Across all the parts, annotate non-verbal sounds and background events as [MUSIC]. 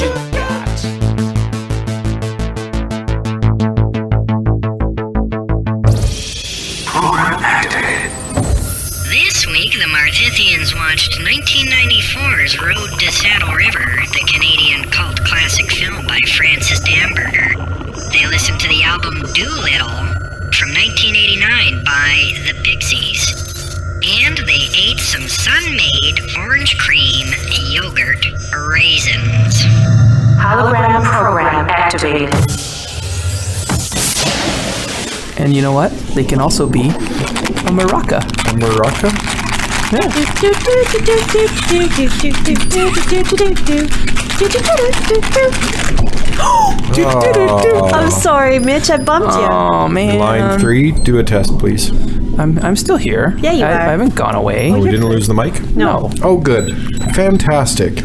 you They can also be a maraca. A maraca? Yeah. I'm ah. sorry, Mitch. I bumped you. Oh man. Line three, do a test, please. I'm I'm still here. Yeah, you I, are. I haven't gone away. Oh we didn't lose the mic? no. Oh, good. Fantastic.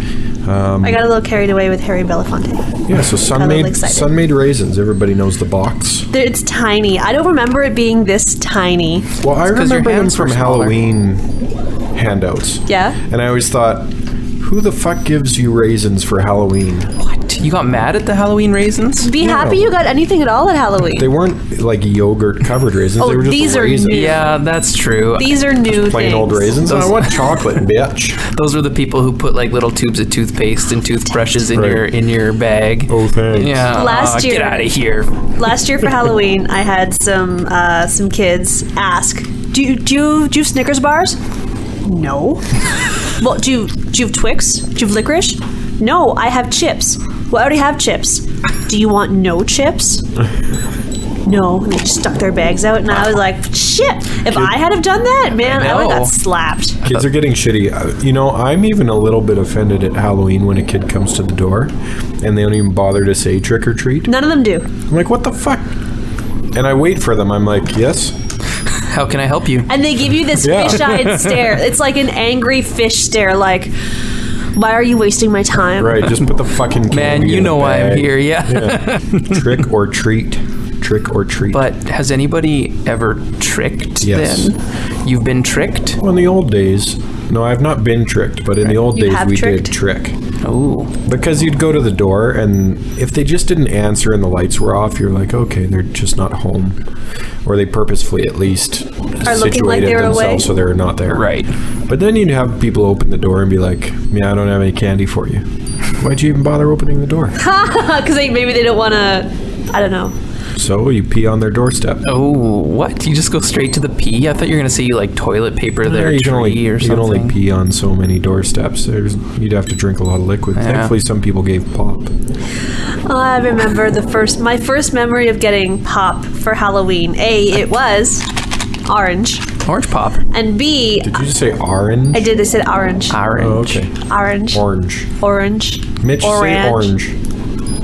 Um, I got a little carried away with Harry Belafonte. Yeah, so a little Sun-Maid, Sun-Maid raisins. Everybody knows the box. It's tiny. I don't remember it being this tiny. Well, I 'cause your remember them hands from were smaller. Halloween handouts. Yeah? And I always thought, who the fuck gives you raisins for Halloween? What? You got mad at the Halloween raisins? Be happy you got anything at all at Halloween. They weren't like yogurt covered raisins. Oh, they were just these are new. Yeah, that's true. These are new Plain things. old raisins. I want chocolate, bitch. [LAUGHS] Those were the people who put like little tubes of toothpaste and toothbrushes in Right. your in your bag. Oh, thanks. Yeah. Last aw, year- Get out of here. Last year for Halloween, I had some uh, some kids ask, "Do you do you, do you have Snickers bars?" No. [LAUGHS] well, do you do you have Twix? Do you have licorice? No, I have chips. Well, I already have chips. Do you want no chips? [LAUGHS] No, and they just stuck their bags out, and I was like, "Shit! If I had have done that, man, I, would have know. got slapped." Kids are getting shitty. Uh, You know, I'm even a little bit offended at Halloween when a kid comes to the door and they don't even bother to say trick or treat. None of them do, I'm like, what the fuck? And I wait for them. I'm like, yes. How can I help you? and they give you this Yeah. fish-eyed [LAUGHS] stare. It's like an angry fish stare, like, "Why are you wasting my time?" Right, just put the fucking Man, you in a know why I'm bag. here, yeah. [LAUGHS] Trick or treat. Trick or treat. But has anybody ever tricked Yes. then? You've been tricked? well, in the old days, no, I've not been tricked, but in the old You days we tricked? did trick. Oh. Because you'd go to the door, and if they just didn't answer and the lights were off, you're like, okay, they're just not home. Or they purposefully at least Are looking like situated they're themselves away? so they're not there. Right. But then you'd have people open the door and be like, yeah, I don't have any candy for you. Why'd you even bother opening the door? [LAUGHS] because they, maybe they don't want to. I don't know. So you pee on their doorstep. Oh, what? You just go straight to the pee? I thought you were gonna say you like toilet paper their you tree can only or you something. can only pee on so many doorsteps. There's you'd have to drink a lot of liquid. Yeah. Thankfully, some people gave pop. I remember the first, my first memory of getting pop for Halloween. A, it was orange, Orange pop. and B, Did you just say orange? I did. I said orange, Orange. Oh, okay. orange, Orange. orange. Mitch, say Orange.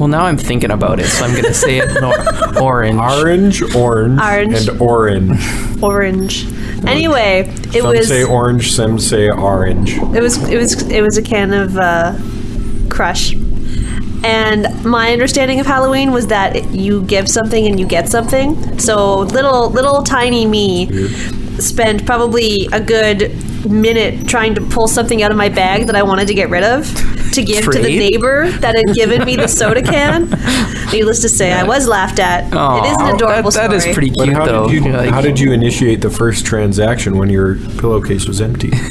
Orange. Well, now I'm thinking about it, so I'm gonna say it no- [LAUGHS] orange. Orange, orange, Orange. and orange. Orange. Anyway, it some was say orange, some say orange. it was it was it was a can of uh, Crush. And my understanding of Halloween was that you give something and you get something. So little little tiny me spent probably a good minute trying to pull something out of my bag that I wanted to get rid of to give to the neighbor that had given me the soda [LAUGHS] can. Needless to say, I was laughed at. it is Aw, an adorable that, that is story. pretty cute, how though. did you like, how did you initiate the first transaction when your pillowcase was empty? [LAUGHS]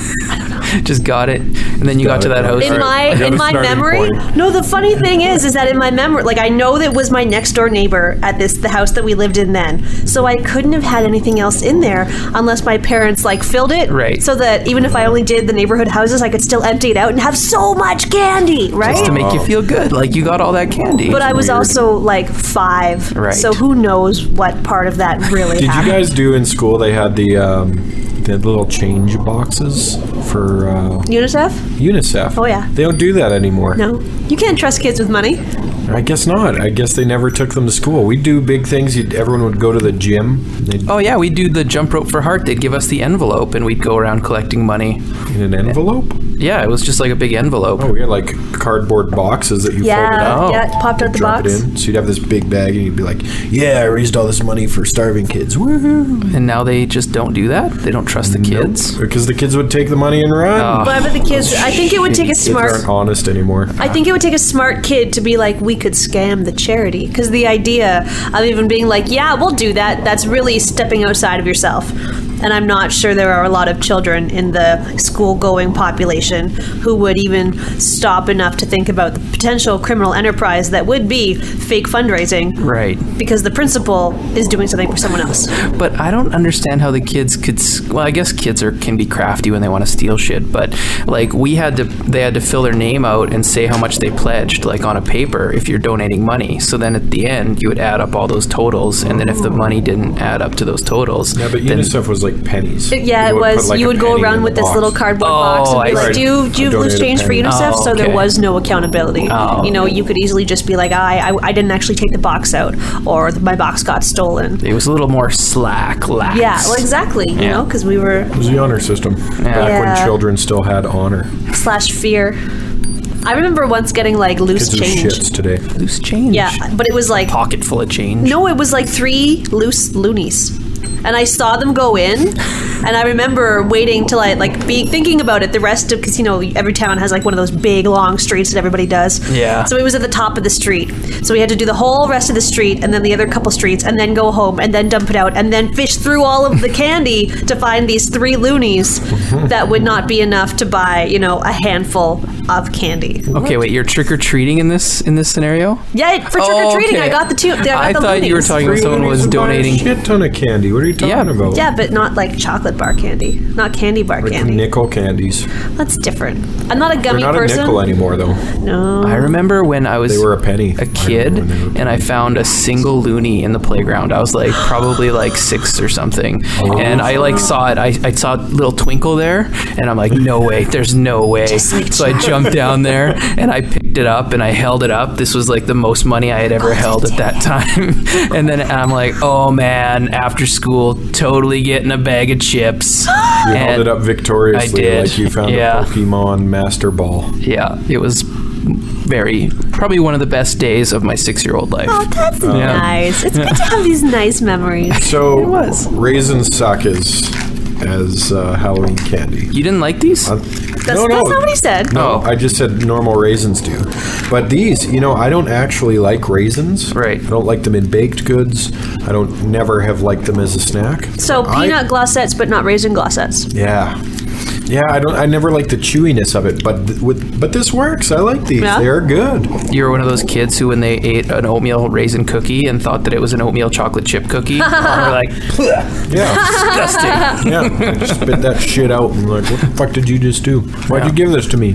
[LAUGHS] just got it, and then you got, Got to that house. in my I in my memory point. no the funny thing is is that in my memory like i know that was my next door neighbor at this the house that we lived in then so i couldn't have had anything else in there unless my parents like filled it Right. so that even if i only did the neighborhood houses i could still empty it out and have so much candy right Just to make you feel good, like you got all that candy. but i was weird. also like five Right. so who knows what part of that really Did you guys do in school? They had the um, the little change boxes for uh, unicef UNICEF. Oh, yeah. They don't do that anymore. no you can't trust kids with money I guess not. I guess they never took them to school. We'd do big things. You'd, everyone would go to the gym they'd, oh yeah, we'd do the jump rope for heart. They'd give us the envelope, and we'd go around collecting money. in an envelope. Yeah, it was just like a big envelope. Oh, we had like cardboard boxes that you folded Yeah, up. yeah, popped out the drop box. it in. So you'd have this big bag, and you'd be like, "Yeah, I raised all this money for starving kids." Woohoo! And now they just don't do that. They don't trust the kids. Because the kids would take the money and run. Oh. But but the kids, I think it would take a kids smart. aren't honest anymore. I think it would take a smart kid to be like, we could scam the charity. Because the idea of even being like, yeah, we'll do that, that's really stepping outside of yourself. And I'm not sure there are a lot of children in the school going population who would even stop enough to think about the potential criminal enterprise that would be fake fundraising Right. because the principal is doing something for someone else. But I don't understand how the kids could. Well, I guess kids are can be crafty when they want to steal shit. But like we had to, they had to fill their name out and say how much they pledged, like on a paper, if you're donating money. So then at the end, you would add up all those totals, and then if the money didn't add up to those totals, Yeah, but then, UNICEF was like pennies. Yeah, it was. like, you would go around with this box. little cardboard Oh, box and be I like, see. "Do you, do you I have loose change for. UNICEF?" Oh, So there was no accountability. Oh. You know, you could easily just be like, "I, I, I didn't actually take the box out, or my box got stolen." it was a little more slack, lax. Yeah, well, exactly. You Yeah. know, because we were It was the honor system back Yeah. when children still had honor. slash fear. I remember once getting like loose Kids are change. shits today. loose change. Yeah, but it was like pocket full of change. No, it was like three loose loonies. And I saw them go in, and I remember waiting till I like be thinking about it. The rest of because you know every town has like one of those big long streets that everybody does. Yeah. So it was at the top of the street. So we had to do the whole rest of the street, and then the other couple streets, and then go home, and then dump it out, and then fish through all of the [LAUGHS] candy to find these three loonies that would not be enough to buy you know a handful of candy. Okay, wait. You're trick or treating in this in this scenario. Yeah, for trick or Oh, treating, okay. I got the two. I, got I the thought you were loonies. talking about someone was would buy donating. a shit ton of candy. What are you talking Yeah. about? Yeah, but not like chocolate bar candy, not candy bar Like candy. nickel candies. That's different. I'm not a They're gummy not person. a nickel anymore, though. No. I remember when I was They were a penny. a kid I remember when they were and I found a single loony in the playground. I was like probably like six or something. And I like oh. saw it. I, I saw a little twinkle there and I'm like, no way, there's no way. So I jumped down [LAUGHS] there and I picked it up and I held it up. This was like the most money I had ever held at that time. [LAUGHS] and then I'm like, oh man, after school, totally getting a bag of chips. [GASPS] You held it up victoriously I did. like you found Yeah. a Pokemon Master Ball. Yeah, it was very probably one of the best days of my six-year-old life. Oh, that's Yeah. nice. It's good to have these nice memories. [LAUGHS] So It was. raisins suck as as uh, Halloween candy. You didn't like these? Uh, That's, no, no, that's not what he said. no. Oh. I just said normal raisins do, but these, you know, I don't actually like raisins. Right. I don't like them in baked goods. I don't never have liked them as a snack. So I- peanut Glosettes, but not raisin Glosettes. Yeah. Yeah, I don't. I never like the chewiness of it, but th- with but this works. I like these. Yeah? They're good. You were one of those kids who, when they ate an oatmeal raisin cookie and thought that it was an oatmeal chocolate chip cookie, [LAUGHS] they were like, Yeah, disgusting. [LAUGHS] yeah. Spit that shit out and like, what the fuck did you just do? Why'd you give this to me?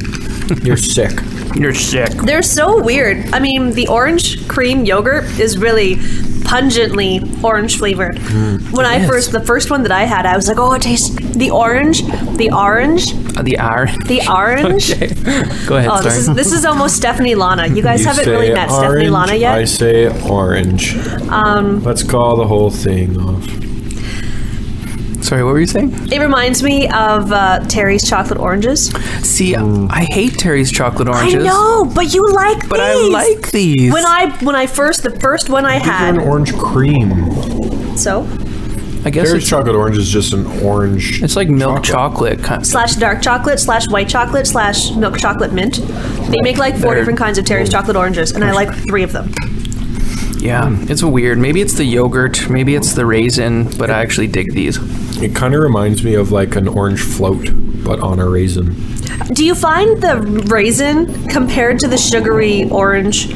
You're sick. You're sick. They're so weird. I mean, the orange cream yogurt is really pungently orange flavored. when I is. first, the first one that I had, I was like, oh, it tastes the orange, the orange, Uh, the iron. the orange. [LAUGHS] Okay. Go ahead. Oh, this is this is almost Stephanie Lana. You guys You haven't really met Stephanie Lana yet. I say orange. Um, Let's call the whole thing off. Sorry, what were you saying? It reminds me of uh, Terry's chocolate oranges. See, I hate Terry's chocolate oranges. I know, but you like But I these. like these. When I when I first the first one I These are an had. orange cream. So I guess Terry's it's, chocolate orange is just an orange. it's like milk chocolate. kind slash dark chocolate slash white chocolate slash milk chocolate mint. They make like 4 They're- different kinds of Terry's chocolate oranges, and I like three of them. Yeah, it's weird. Maybe it's the yogurt. Maybe it's the raisin. But I actually dig these. It kind of reminds me of like an orange float, but on a raisin. Do you find the raisin compared to the sugary orange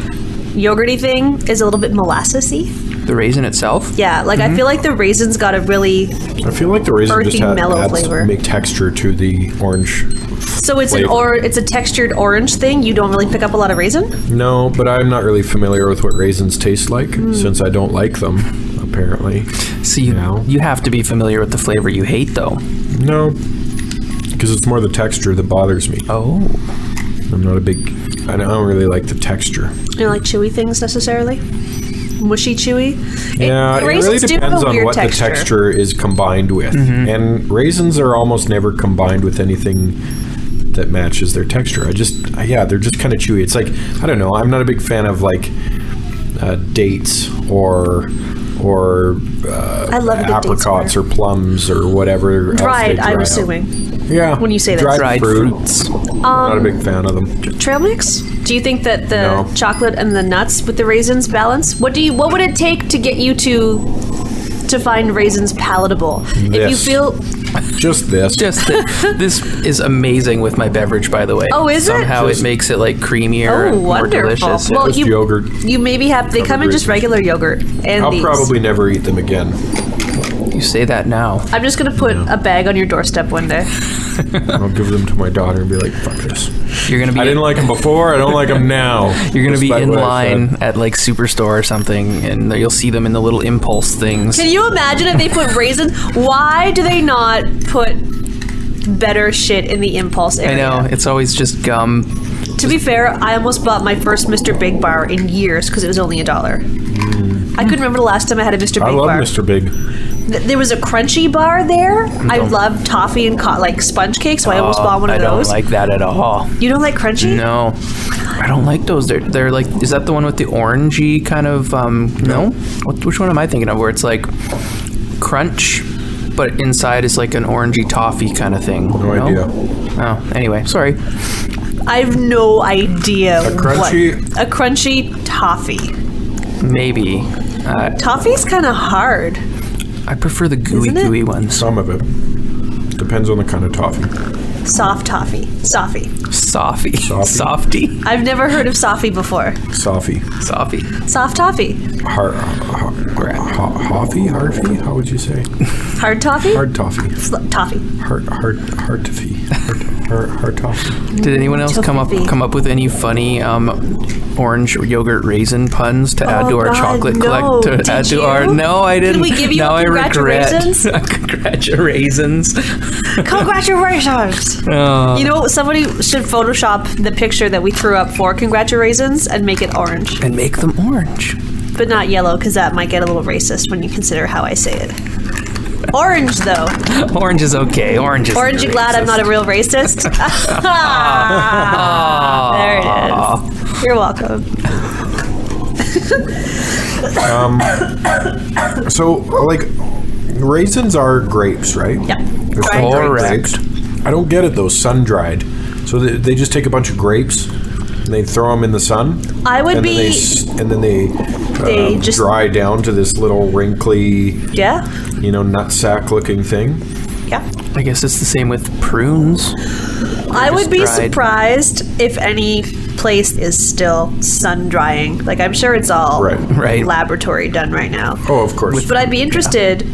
yogurty thing is a little bit molassesy? The raisin itself. Yeah, like Mm-hmm. I feel like the raisin's got a really I feel like the raisin Earthy, just ha- mellow adds flavor. make texture to the orange. so it's an Flavor. or it's a textured orange thing. You don't really pick up a lot of raisin. No, but I'm not really familiar with what raisins taste like since I don't like them. Apparently, See, you, No. you have to be familiar with the flavor you hate, though. no, because it's more the texture that bothers me. Oh, I'm not a big. I don't really like the texture. You don't like chewy things necessarily. Mushy chewy. Yeah, it, really raisins do have depends on what texture. the texture is combined with. And raisins are almost never combined with anything that matches their texture. I just yeah, they're just kind of chewy. It's like I don't know. I'm not a big fan of like uh, dates or or uh, I love a good date apricots or plums or whatever. else Dried, they I'm dry assuming. out. Yeah. when you say that. dried, Dried fruit. fruits. not a big fan of them. Trail mix? Do you think that the No. chocolate and the nuts with the raisins balance? What do you? What would it take to get you to to find raisins palatable? If you This. feel Just this. Just that [LAUGHS] this is amazing with my beverage, by the way. Oh, is it? Somehow it makes it like creamier oh and more delicious. Well, Just you yogurt. you maybe have they come in just regular yogurt and I'll these. probably never eat them again. You say that now. I'm just gonna put a bag on your doorstep one day. [LAUGHS] I'll give them to my daughter and be like, "Fuck this." You're gonna be. I didn't like them before. I don't like them now. [LAUGHS] You're gonna be Despite in what I line at like Superstore or something, and you'll see them in the little impulse things. Can you imagine if they put [LAUGHS] raisins? Why do they not put better shit in the impulse area? I area? know it's always just gum. To be fair, I almost bought my first Mr. Big bar in years because it was only a dollar. Mm. I couldn't remember the last time I had a Mr. Big. I love bar. Mr. Big. Th- There was a crunchy bar there. I love toffee and co- like sponge cake, so I almost Oh, bought one of those. I don't those. like that at all. you don't like crunchy? No, I don't like those. They're they're like. Is that the one with the orangey kind of? Um, no. What, which one am I thinking of? Where it's like crunch, but inside is like an orangey toffee kind of thing. No idea. Oh, anyway, sorry. I have no idea. A crunchy- What. A crunchy toffee. Maybe. Uh, Toffee's kind of hard. I prefer the gooey Isn't it? gooey ones. Some of it depends on the kind of toffee. Soft toffee. Soffy. Softy. Softy. Softy. I've never heard of Soffy before. Soffy. Softy. Soft toffee. Har, har, har, hoffy? Harfy? How would you say? Hard toffee? Hard toffee. Sl- toffee. Hard, hard, hard toffee. Hard, hard, hard toffee. Did anyone else come up Toffee. come up with any funny um, orange yogurt raisin puns to add Oh, to our God, chocolate no. collect to Did add to our? No, I didn't. we give you now I regret. congratulations? [LAUGHS] Congratulations. Congratulations! Oh. You know, somebody should Photoshop the picture that we threw up for congratulations and make it orange. and make them orange. But not yellow, because that might get a little racist when you consider how I say it. Orange, though. [LAUGHS] Orange is okay. Orange is. Orange, you glad I'm not a real racist? [LAUGHS] there it is. You're welcome. um, So, like, raisins are grapes, right? Yeah. They're Dried sun-dried grapes. grapes. I don't get it though. Sun dried. So they, they just take a bunch of grapes and they throw them in the sun. I would and Then they, be- s- and then they, They um, just- dry down to this little wrinkly, Yeah? you know, nut sack looking thing. Yeah. I guess it's the same with prunes. I would be dried. surprised if any place is still sun drying. Like, I'm sure it's all Right. Right. laboratory done right now. Oh, of course. But I'd be interested.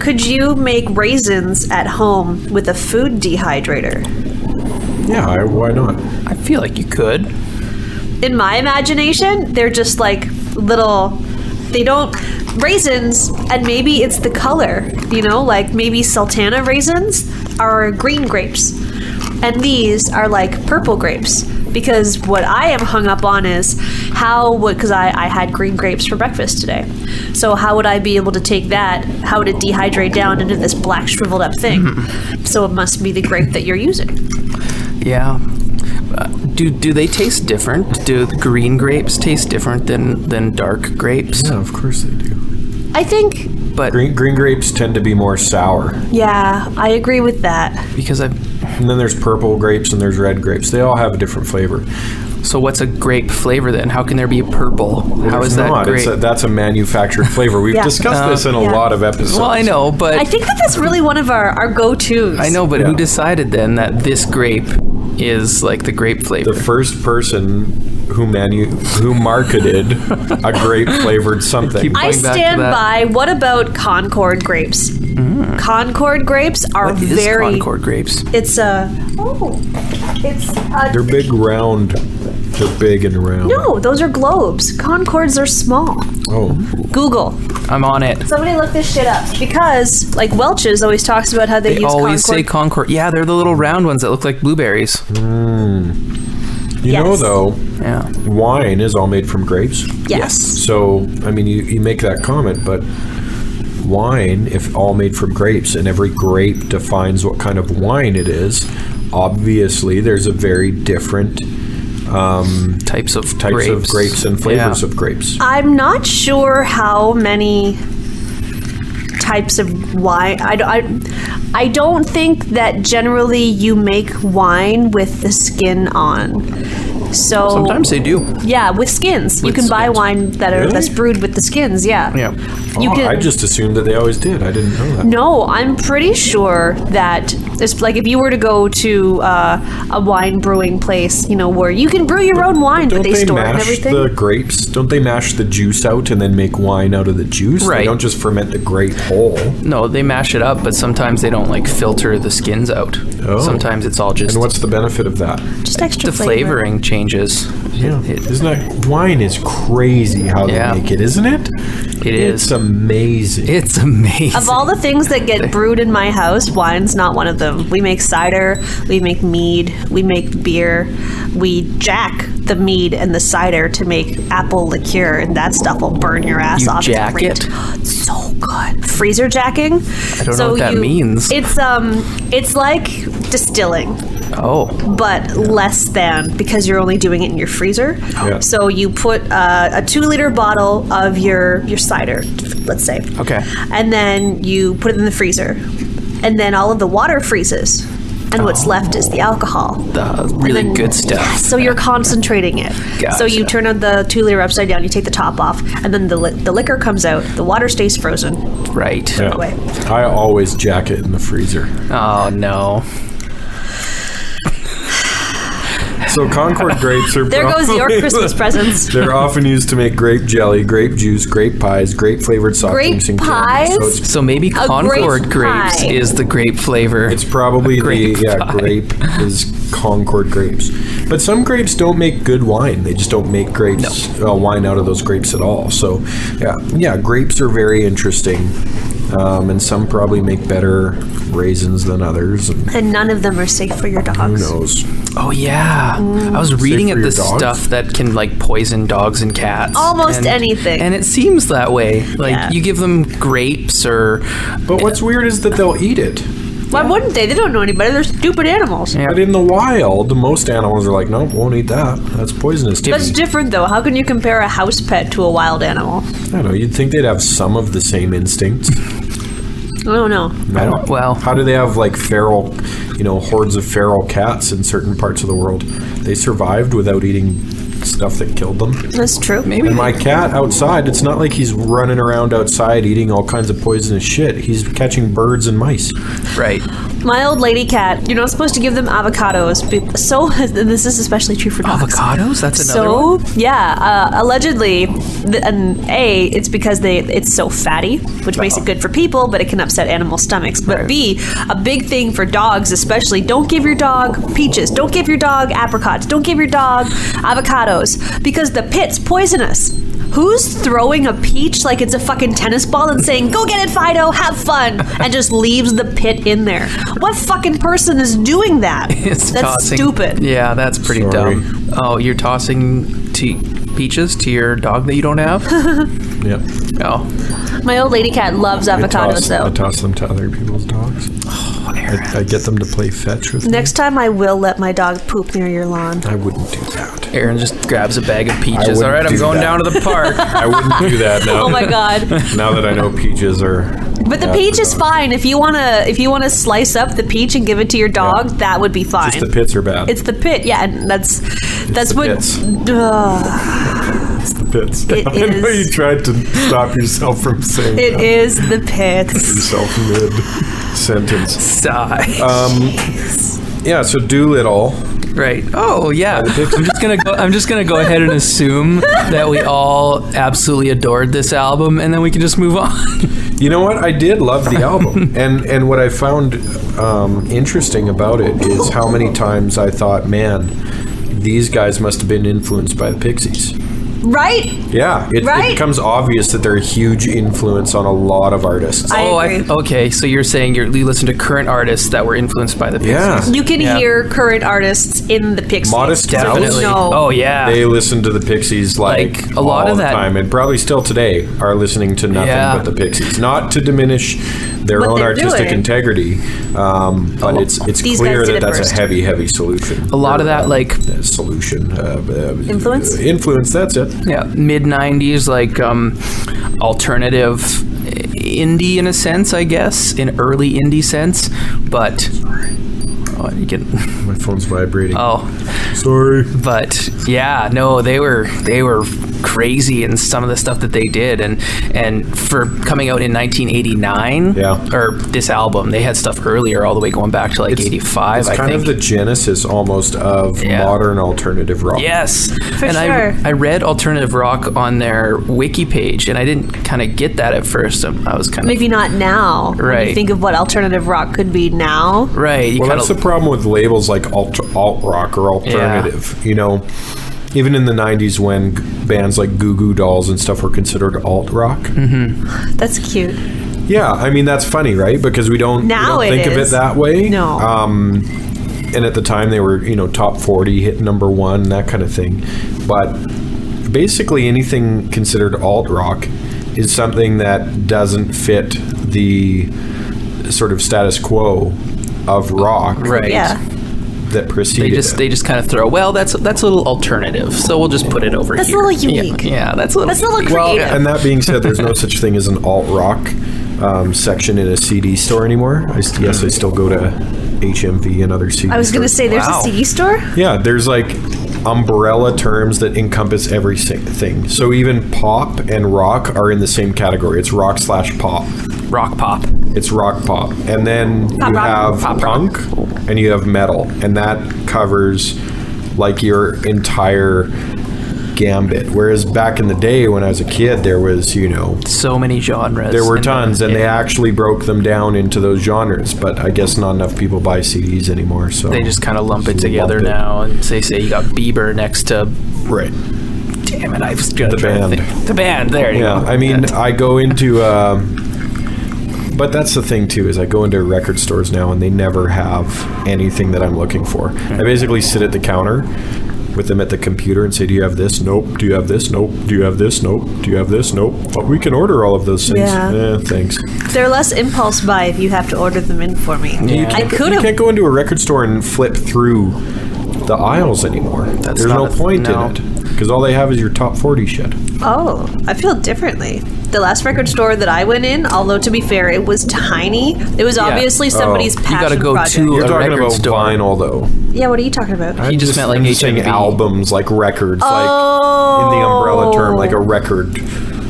Could you make raisins at home with a food dehydrator? yeah, I, why not? I feel like you could. In my imagination, they're just like little. They don't raisins, and maybe it's the color. You know, like maybe sultana raisins are green grapes, and these are like purple grapes. Because what I am hung up on is how would because I, I had green grapes for breakfast today. So how would I be able to take that? How would it dehydrate down into this black shriveled up thing? So it must be the grape that you're using. Yeah. Uh, do do they taste different? Do the green grapes taste different than than dark grapes? Yeah, of course they do. I think But Green, green grapes tend to be more sour. yeah, I agree with that. because I've And then there's purple grapes and there's red grapes. They all have a different flavor. so what's a grape flavor then? How can there be a purple? How There's is that not. It's grape? a, that's a manufactured flavor. We've Yeah. discussed this in a Yeah. lot of episodes. well, I know, but I think that that's really one of our, our go tos. I know, but Yeah. who decided then that this grape is like the grape flavor? the first person who manu who marketed a grape flavored [LAUGHS] something. Keep- I Going back to stand that. by. What about Concord grapes? Concord grapes are what is very. Concord grapes? It's a. Oh, it's a. They're big, round. They're big and round. no, those are globes. Concords are small. Oh, Google. I'm on it. Somebody look this shit up because, like Welch's always talks about how they, They use always Concord. say Concord. Yeah, they're the little round ones that look like blueberries. Hmm. You know Yes. though, Yeah. wine is all made from grapes. yes. So I mean, you, you make that comment, but wine, if all made from grapes, and every grape defines what kind of wine it is, obviously there's a very different um, Types of types grapes. of grapes and flavors Yeah. of grapes. I'm not sure how many types of wine. I, don't- I, I don't think that generally you make wine with the skin on. So Sometimes they do. yeah, with skins. you With can buy wine that are Really? that's brewed with the skins. Yeah. Yeah. You Oh, can. I just assumed that they always did. I didn't know that. No, I'm pretty sure that it's like if you were to go to uh, a wine brewing place, you know, where you can brew your own wine, but Don't they, they, store it and mash everything. the grapes? Don't they mash the juice out and then make wine out of the juice? Right. They Right. don't just ferment the grape whole. No, they mash it up, but sometimes they don't like filter the skins out. Oh. Sometimes it's all just And what's the benefit of that? Just extra the flavor. flavoring changes. Yeah, It, isn't that wine is crazy how Yeah. they make it, isn't it? It It's is. amazing. It's amazing. Of all the things that get [LAUGHS] brewed in my house, wine's not one of them. We make cider, we make mead, we make beer, we jack the mead and the cider to make apple liqueur, and that stuff will burn your ass You off. jack it's it? It's so good. Freezer jacking. I don't know what that means. It's um, it's like distilling oh, but less than because you're only doing it in your freezer. Yeah. So you put uh, a two liter bottle of your your cider, let's say. Okay. And then you put it in the freezer, and then all of the water freezes, and what's left is the alcohol. the really then- good stuff. So you're concentrating it. So you turn the two liter upside down. You take the top off, and then the li- the liquor comes out. The water stays frozen. Right. Yeah. I always jack it in the freezer. Oh no. So Concord grapes are [LAUGHS] There goes your Christmas presents. [LAUGHS] They're often used to make grape jelly, grape juice, grape pies, grape flavored soft Grape drinks, and pies? candy. So it's, So maybe Concord grape grapes pie. is the grape flavor. it's probably grape the yeah pie. grape is Concord grapes. But some grapes don't make good wine. They just don't make grapes uh, wine out of those grapes at all. So yeah, yeah, grapes are very interesting. Um, and some probably make better raisins than others. And And none of them are safe for your who dogs. knows? oh yeah. I was reading for at your the dogs? stuff that can like poison dogs and cats. Almost And- anything. And it seems that way. Like Yeah. you give them grapes or But what's weird is that they'll eat it. Why wouldn't they? They don't know any better. They're stupid animals. Yeah. But in the wild, most animals are like, nope, won't eat that. That's poisonous to That's me. different, though. How can you compare a house pet to a wild animal? I don't know. You'd think they'd have some of the same instincts. [LAUGHS] I don't know. I don't. Well- how do they have like feral, you know, hordes of feral cats in certain parts of the world? They survived without eating stuff that killed them. That's true. maybe And my cat outside, it's not like he's running around outside eating all kinds of poisonous shit. He's catching birds and mice. right. My old lady cat. You're not supposed to give them avocados. be- So [LAUGHS] this is especially true for dogs. Avocados? That's another So one. yeah, uh, allegedly, th- and a it's because they it's so fatty, which makes it good for people, but it can upset animal stomachs. But b a big thing for dogs, especially, don't give your dog peaches, don't give your dog apricots, don't give your dog avocados because the pit's poisonous. Who's throwing a peach like it's a fucking tennis ball and saying, "Go get it, Fido, have fun," and just leaves the pit in there? What fucking person is doing that? [LAUGHS] It's That's tossing. stupid. Yeah, that's pretty Sorry. dumb. Oh, you're tossing te- peaches to your dog that you don't have? [LAUGHS] Yeah. oh. My old lady cat loves I avocados, toss, though. I toss them to other people's dogs. I, I get them to play fetch with me. Next time, I will let my dog poop near your lawn. I wouldn't do that. Aaron just grabs a bag of I peaches. wouldn't All right, I'm do going that. down to the park. [LAUGHS] I wouldn't do that now. Oh my god! [LAUGHS] Now that I know peaches are. But the peach is fine. If you wanna, if you wanna slice up the peach and give it to your dog, that would be fine. Just the pits are bad. It's the pit, yeah, and that's that's the what. pits. Ugh, It's the pits. It [LAUGHS] I know is. you tried to stop yourself from saying it that. is the pits. yourself mid sentence. Sigh. Um, Yeah, so Doolittle. Right. Oh yeah. I'm just gonna go. I'm just gonna go ahead and assume that we all absolutely adored this album, and then we can just move on. You know what? I did love the album, [LAUGHS] and and what I found um, interesting about it is how many times I thought, man, these guys must have been influenced by the Pixies. Right? Yeah, it, Right? it becomes obvious that they're a huge influence on a lot of artists. I oh, agree. okay. So you're saying you're, you listen to current artists that were influenced by the Pixies? yeah, You can Yeah. hear current artists in the Pixies. Modest So Mouse? Definitely. know- Oh yeah. they listen to the Pixies like, Like, a lot all of the that- time, and probably still today are listening to nothing Yeah. but the Pixies. Not to diminish their What own they're artistic doing. integrity, um, but it's it's These clear guys did that it that's first. a heavy, heavy solution. a lot of that like uh, solution uh, uh, Influence? uh, influence. That's it. Yeah mid 90s like um alternative indie in a sense i guess in early indie sense but oh, you can My phone's vibrating. oh Sorry. but yeah no they were they were crazy in some of the stuff that they did and and for coming out in 1989 Yeah. or this album they had stuff earlier all the way going back to like 85 It's i kind think of the genesis almost of Yeah. modern alternative rock. Yes, For and sure. I I read alternative rock on their wiki page, and I didn't kind of get that at first. I was kind of Maybe not now. When you Right. think of what alternative rock could be now. right. You Well, kind that's the problem with labels like alt, alt rock or alternative. You know, even in the '90s when g- bands like Goo Goo Dolls and stuff were considered alt rock. Mm-hmm. That's cute. Yeah, I mean that's funny, right? Because we don't, we Now don't it think of it that way. No. Um, and at the time they were, you know, top 40, hit number one, that kind of thing. But basically anything considered alt rock is something that doesn't fit the sort of status quo of rock right. Yeah. That preceded They just it. they just kind of throw. Well, that's that's a little alternative, so we'll just put it over here. That's a little unique. Yeah, that's a little. That's a little Well, and that being said, there's no such thing as an alt rock um, section in a CD store anymore. I, s- yes, I still go to HMV and other CD. I was going to say there's Wow. a CD store. Yeah, there's like umbrella terms that encompass everything. So even pop and rock are in the same category. It's rock slash pop. rock pop. It's rock pop. And then Pop you rock. have Pop rock. punk and you have metal. And that covers like your entire gambit. Whereas back in the day when I was a kid, there was, you know, So many genres. there were and, tons, and they actually broke them down into those genres. But I guess not enough people buy CDs anymore. So They just kind of lump it Lump together it. now, and say say you got Bieber next to. right. Damn it! I was gonna The band. The band. There you Yeah, go. I mean, I go into. Um, but that's the thing too is I go into record stores now and they never have anything that I'm looking for. I basically sit at the counter with them at the computer and say, "Do you have this? Nope. Do you have this? Nope. Do you have this? Nope. Do you have this? Nope." But we can order all of those things. Yeah. Eh, thanks. They're less impulse buy if you have to order them in for me. Yeah. I could You have. can't go into a record store and flip through the aisles anymore. That's There's not no a th- point no. in it because all they have is your top 40 shit. Oh, I feel differently. The last record store that I went in, although to be fair, it was tiny. It was obviously oh. somebody's Oh. You passion gotta go project. to You're a talking record about store. vinyl though. Yeah, what are you talking about? I'm just meant like I'm just saying HMV. albums, like records, Oh. like in the umbrella term, like a oh. record.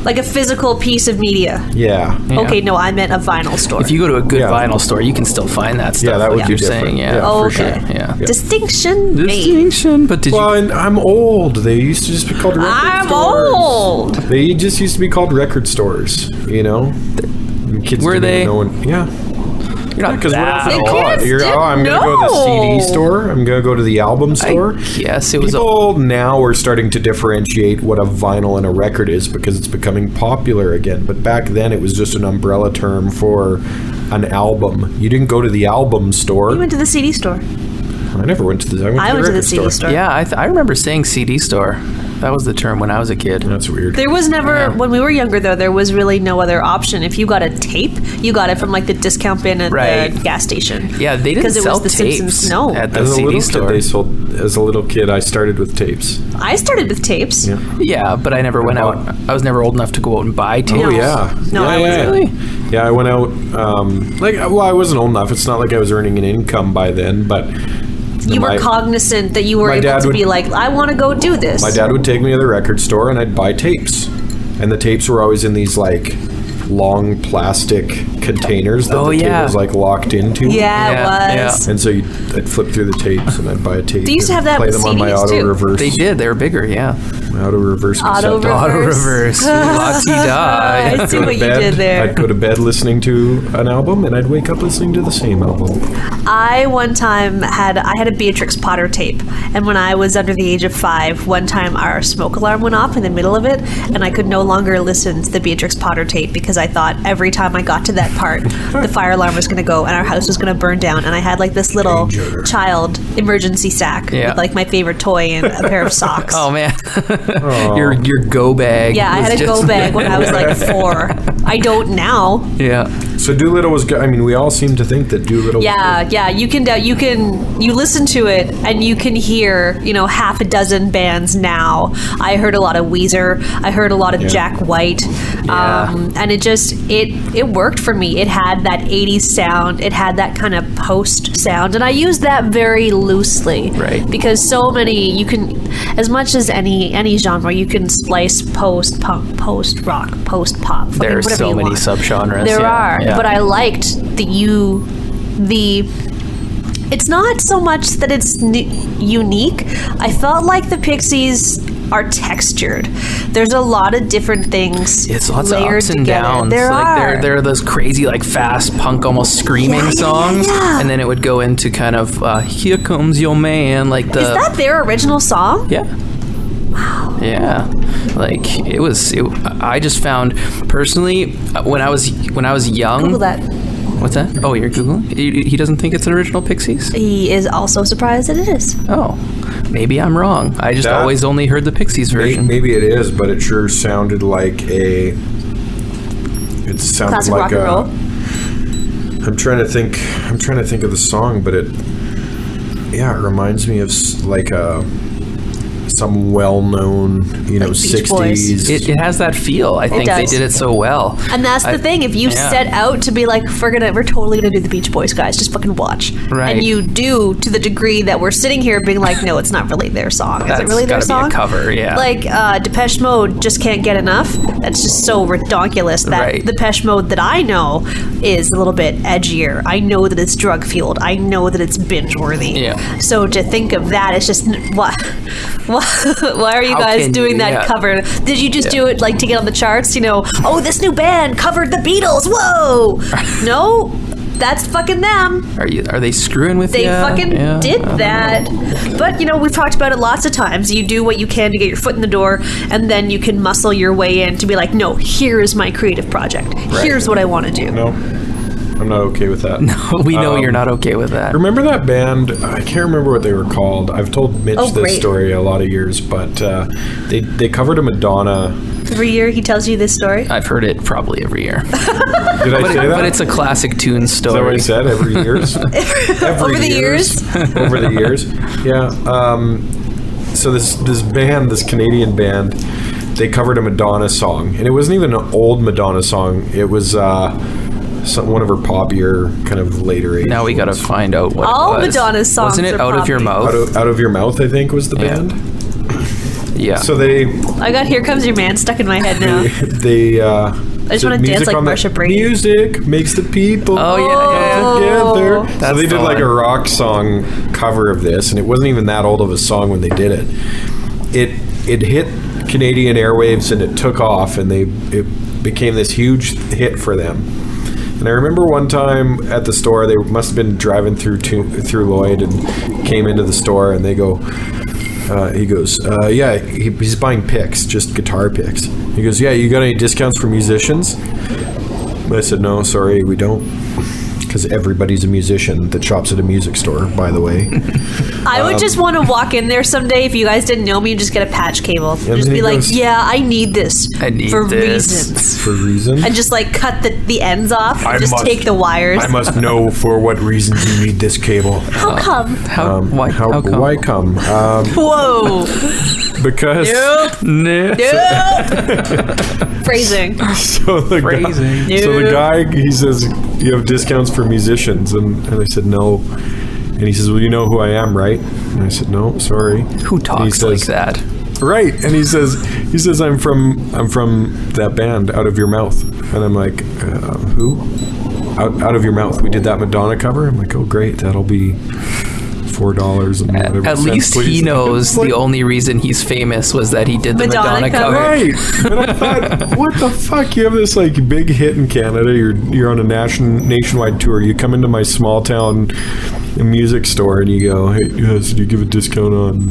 Like a physical piece of media. Yeah. Yeah. Okay, no, I meant a vinyl store. If you go to a good Yeah. vinyl store, you can still find that stuff. Yeah, that would like be you're different. saying. Yeah. Yeah, oh, for okay. sure. Yeah. Distinction made. Distinction, but did Well, you? and I'm old. They used to just be called record I'm stores. old. They just used to be called record stores. You know, And kids Were didn't they? know when- yeah. You're not Because what that else They is old. it? kids You're, didn't oh, I'm gonna go to the CD store. I'm gonna go to the album store. Yes, it was. A, People now are starting to differentiate what a vinyl and a record is because it's becoming popular again. But back then, it was just an umbrella term for an album. You didn't go to the album store. You went to the CD store. I never went to the. I went, I to, went the to the record CD store. yeah, I, th- I remember saying CD store. That was the term when I was a kid. That's weird. There was never Yeah. when we were younger though. There was really no other option. If you got a tape, you got it from like the discount bin at Right. the gas station. Yeah, they didn't because it sell was the tapes Simpsons. No, at the As CD little store. kid, they sold. As a little kid, I started with tapes. I started with tapes. Yeah. yeah, but I never went out. I was never old enough to go out and buy tapes. Oh yeah. No, yeah, I yeah, wasn't. Really? Yeah, I went out. Um, like, well, I wasn't old enough. It's not like I was earning an income by then, but You my- were cognizant that you were able to would- be like, I want to go do this. My dad would take me to the record store and I'd buy tapes. And the tapes were always in these like long plastic containers that Oh, the tape was like locked into. Yeah, Yeah, it was. And so you'd, I'd flip through the tapes and I'd buy a tape. They used to have that play with them on my auto too. reverse. They did. They were bigger. Yeah. Auto reverse. Auto cassette. Auto Reverse. reverse. La-ti-da. I see Go to what you bed, did there. I'd go to bed listening to an album, and I'd wake up listening to the same album. I one time had I had a Beatrix Potter tape, and when I was under the age of five, one time our smoke alarm went off in the middle of it, and I could no longer listen to the Beatrix Potter tape because I thought every time I got to that part, the fire alarm was going to go and our house was going to burn down, and I had like this little Danger. child emergency sack Yeah. with like my favorite toy and a pair of socks. [LAUGHS] Oh man, [LAUGHS] your your go bag. yeah, I had a just- go bag when I was like [LAUGHS] four. I don't now. Yeah, So Doolittle was. good. I mean, we all seem to think that Doolittle. was Yeah, yeah. You can you can you listen to it and you can hear you know half a dozen bands now. I heard a lot of Weezer. I heard a lot of Yeah. Jack White, um, and it just it it worked for me. It had that '80s sound. It had that kind of post sound, and I used that very loosely. Right. Because so many you can, as much as any any genre, you can slice post punk, post rock, post pop. there's whatever so many subgenres. There yeah, are, yeah. But I liked the you, the. It's not so much that it's n- unique. I felt like the Pixies are textured. There's a lot of different things. It's lots of ups and together. downs. There like are. there, there are those crazy, like fast punk, almost screaming Yeah, yeah, songs, yeah. and then it would go into kind of uh, "Here Comes Your Man," like the Is that their original song? yeah. Yeah, like it was. It, I just found personally uh, when I was when I was young. Google that. What's that? Oh, you're googling. He, he doesn't think it's an original Pixies. He is also surprised that it is. Oh, maybe I'm wrong. I just That- always only heard the Pixies version. Maybe it is, but it sure sounded like a. It sounded Classic like rock and a. roll. I'm trying to think. I'm trying to think of the song, but it. Yeah, it reminds me of like a some well-known, you know, Like '60s. It, it has that feel. I think they did it so well. And that's the thing. If you yeah. set out to be like, we're gonna, we're totally gonna do the Beach Boys, guys. Just fucking watch. Right. And you do to the degree that we're sitting here being like, no, it's not really their song. Is it That's really their gotta be a song? cover, yeah. Like uh, Depeche Mode just can't get enough. That's just so redonkulous. That Right. the Depeche Mode that I know is a little bit edgier. I know that it's drug fueled. I know that it's binge worthy. Yeah. So to think of that, it's just what, [LAUGHS] why, [LAUGHS] why are you How guys doing you? that Yeah. cover? Did you just do it like to get on the charts? You know, oh, this new band covered the Beatles. Whoa! [LAUGHS] no, that's fucking them. Are you? Are they screwing with They you? They fucking Yeah, did that. know. But you know, we've talked about it lots of times. You do what you can to get your foot in the door, and then you can muscle your way in to be like, no, here's my creative project. Here's what I want to do. no, I'm not okay with that. [LAUGHS] No, we know Um, you're not okay with that. Remember that band? I can't remember what they were called. I've told Mitch Oh, this great. story a lot of years, but uh, they they covered a Madonna. Every year he tells you this story. I've heard it probably every year, [LAUGHS] Did I but, say it, that? but it's a classic tune story. Is that what story. I said? Every [LAUGHS] years. Every Over the years? over the years. Yeah. Um, so this this band, this Canadian band, they covered a Madonna song, and it wasn't even an old Madonna song. It was uh, some, one of her poppier, kind of later age. Now we gotta find out what All it was. Madonna's songs Wasn't it are out of your poppy. Out mouth? of, out of your mouth, I think was the Yeah. band. [CLEARS THROAT] yeah. So they I got "Here Comes Your Man" stuck in my head [LAUGHS] now. they uh I just wanna dance like on Marcia Brady. Music makes the people Oh, yeah, yeah. come together. Oh. so That's they did the like a rock song cover of this, and it wasn't even that old of a song when they did it. It it hit Canadian airwaves and it took off, and they it became this huge hit for them. And I remember one time at the store, they must have been driving through to, through Lloyd and came into the store, and they go, uh, he goes, uh, yeah, he, he's buying picks, just guitar picks. He goes, yeah, you got any discounts for musicians? I said, no, sorry, we don't. Because everybody's a musician that shops at a music store, by the way. I Um, would just want to walk in there someday if you guys didn't know me and just get a patch cable. Just be he like, goes- yeah, I need this I need for this." reasons. For reasons. And just like cut the, the ends off and I just must- take the wires. I must know for what reasons you need this cable. How come? how, why, How, how come? why come? Um, Whoa. because Nah. [LAUGHS] Phrasing. so the guy, Phrasing. so the guy he says you have discounts for musicians and, and I said no and he says well you know who I am right? And I said no sorry. Who talks like that? right. And he says he says I'm from I'm from that band out of your mouth. And I'm like uh, who? Out, out of your mouth. We did that Madonna cover. I'm like oh great. That'll be four dollars and whatever At cents, least please. he knows [LAUGHS] like, the only reason he's famous was that he did the Madonna Madonna, cover. cover. Right, [LAUGHS] but I thought, what the fuck? You have this like big hit in Canada. You're you're on a nation nationwide tour. You come into my small town music store and you go, "Hey, guys, do you give a discount on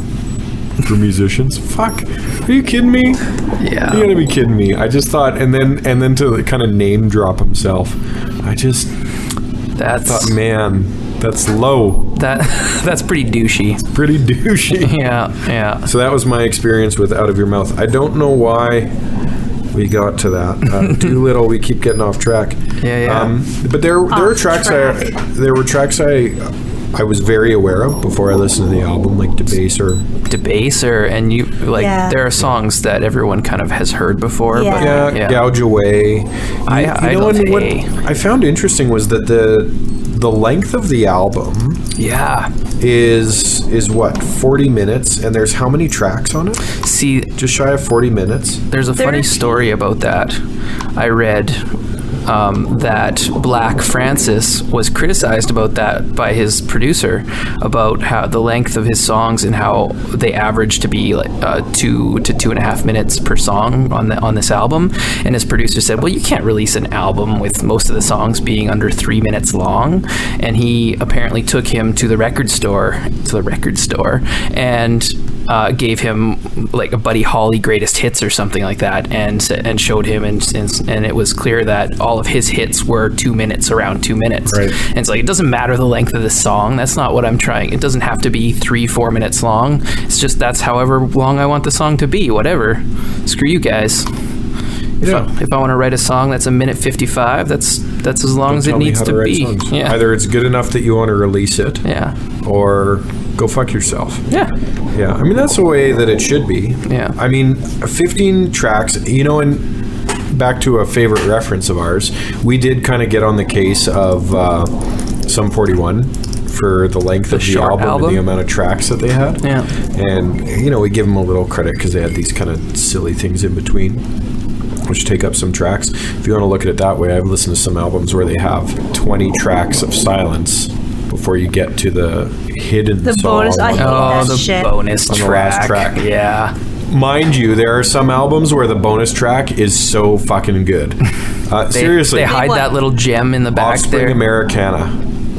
for musicians?" Fuck, are you kidding me? Yeah. You gotta be kidding me. I just thought, and then and then to kind of name drop himself, I just That's thought, man, that's low, that [LAUGHS] that's pretty douchey. pretty douchey. [LAUGHS] Yeah, yeah. So that was my experience with Out of Your Mouth. I don't know why we got to that. Uh, [LAUGHS] Doolittle, we keep getting off track. Yeah, yeah. Um, but there, there were Off tracks I, there were tracks I, I was very aware of before I listened to the album, like Debaser. Debaser and you like Yeah. there are songs that everyone kind of has heard before, Yeah. but Yeah, yeah. Gouge Away. I- You- I know, love and what I found interesting was that the the length of the album yeah. is is what 40 minutes and there's how many tracks on it See, just shy of 40 minutes There's a funny story about that. I read um, that Black Francis was criticized about that by his producer about how the length of his songs and how they average to be like uh, two to two and a half minutes per song on the on this album. And his producer said, "Well, you can't release an album with most of the songs being under three minutes long." And he apparently took him to the record store, to the record store, and uh, gave him like a Buddy Holly greatest hits or something like that, and and showed him, and, and and it was clear that all of his hits were two minutes, around two minutes. Right. And it's like it doesn't matter the length of the song. That's not what I'm trying. It doesn't have to be three, four minutes long. It's just that's however long I want the song to be. Whatever. Screw you guys. If, Yeah. I, if I want to write a song that's a minute 55, that's that's as long Don't as it needs how to be. songs. Yeah. either it's good enough that you want to release it yeah. or go fuck yourself Yeah. yeah i mean that's the way that it should be Yeah. i mean 15 tracks you know and back to a favorite reference of ours we did kind of get on the case of uh, Sum 41 for the length of the album, album? and the amount of tracks that they had Yeah. and you know we give them a little credit because they had these kind of silly things in between which take up some tracks if you want to look at it that way i've listened to some albums where they have 20 tracks of silence before you get to the hidden The song bonus- I on hate Oh, that the shit. bonus On the track. last track. Yeah. mind you there are some albums where the bonus track is so fucking good uh, They, seriously They hide one. that little gem in the back Offspring there. Americana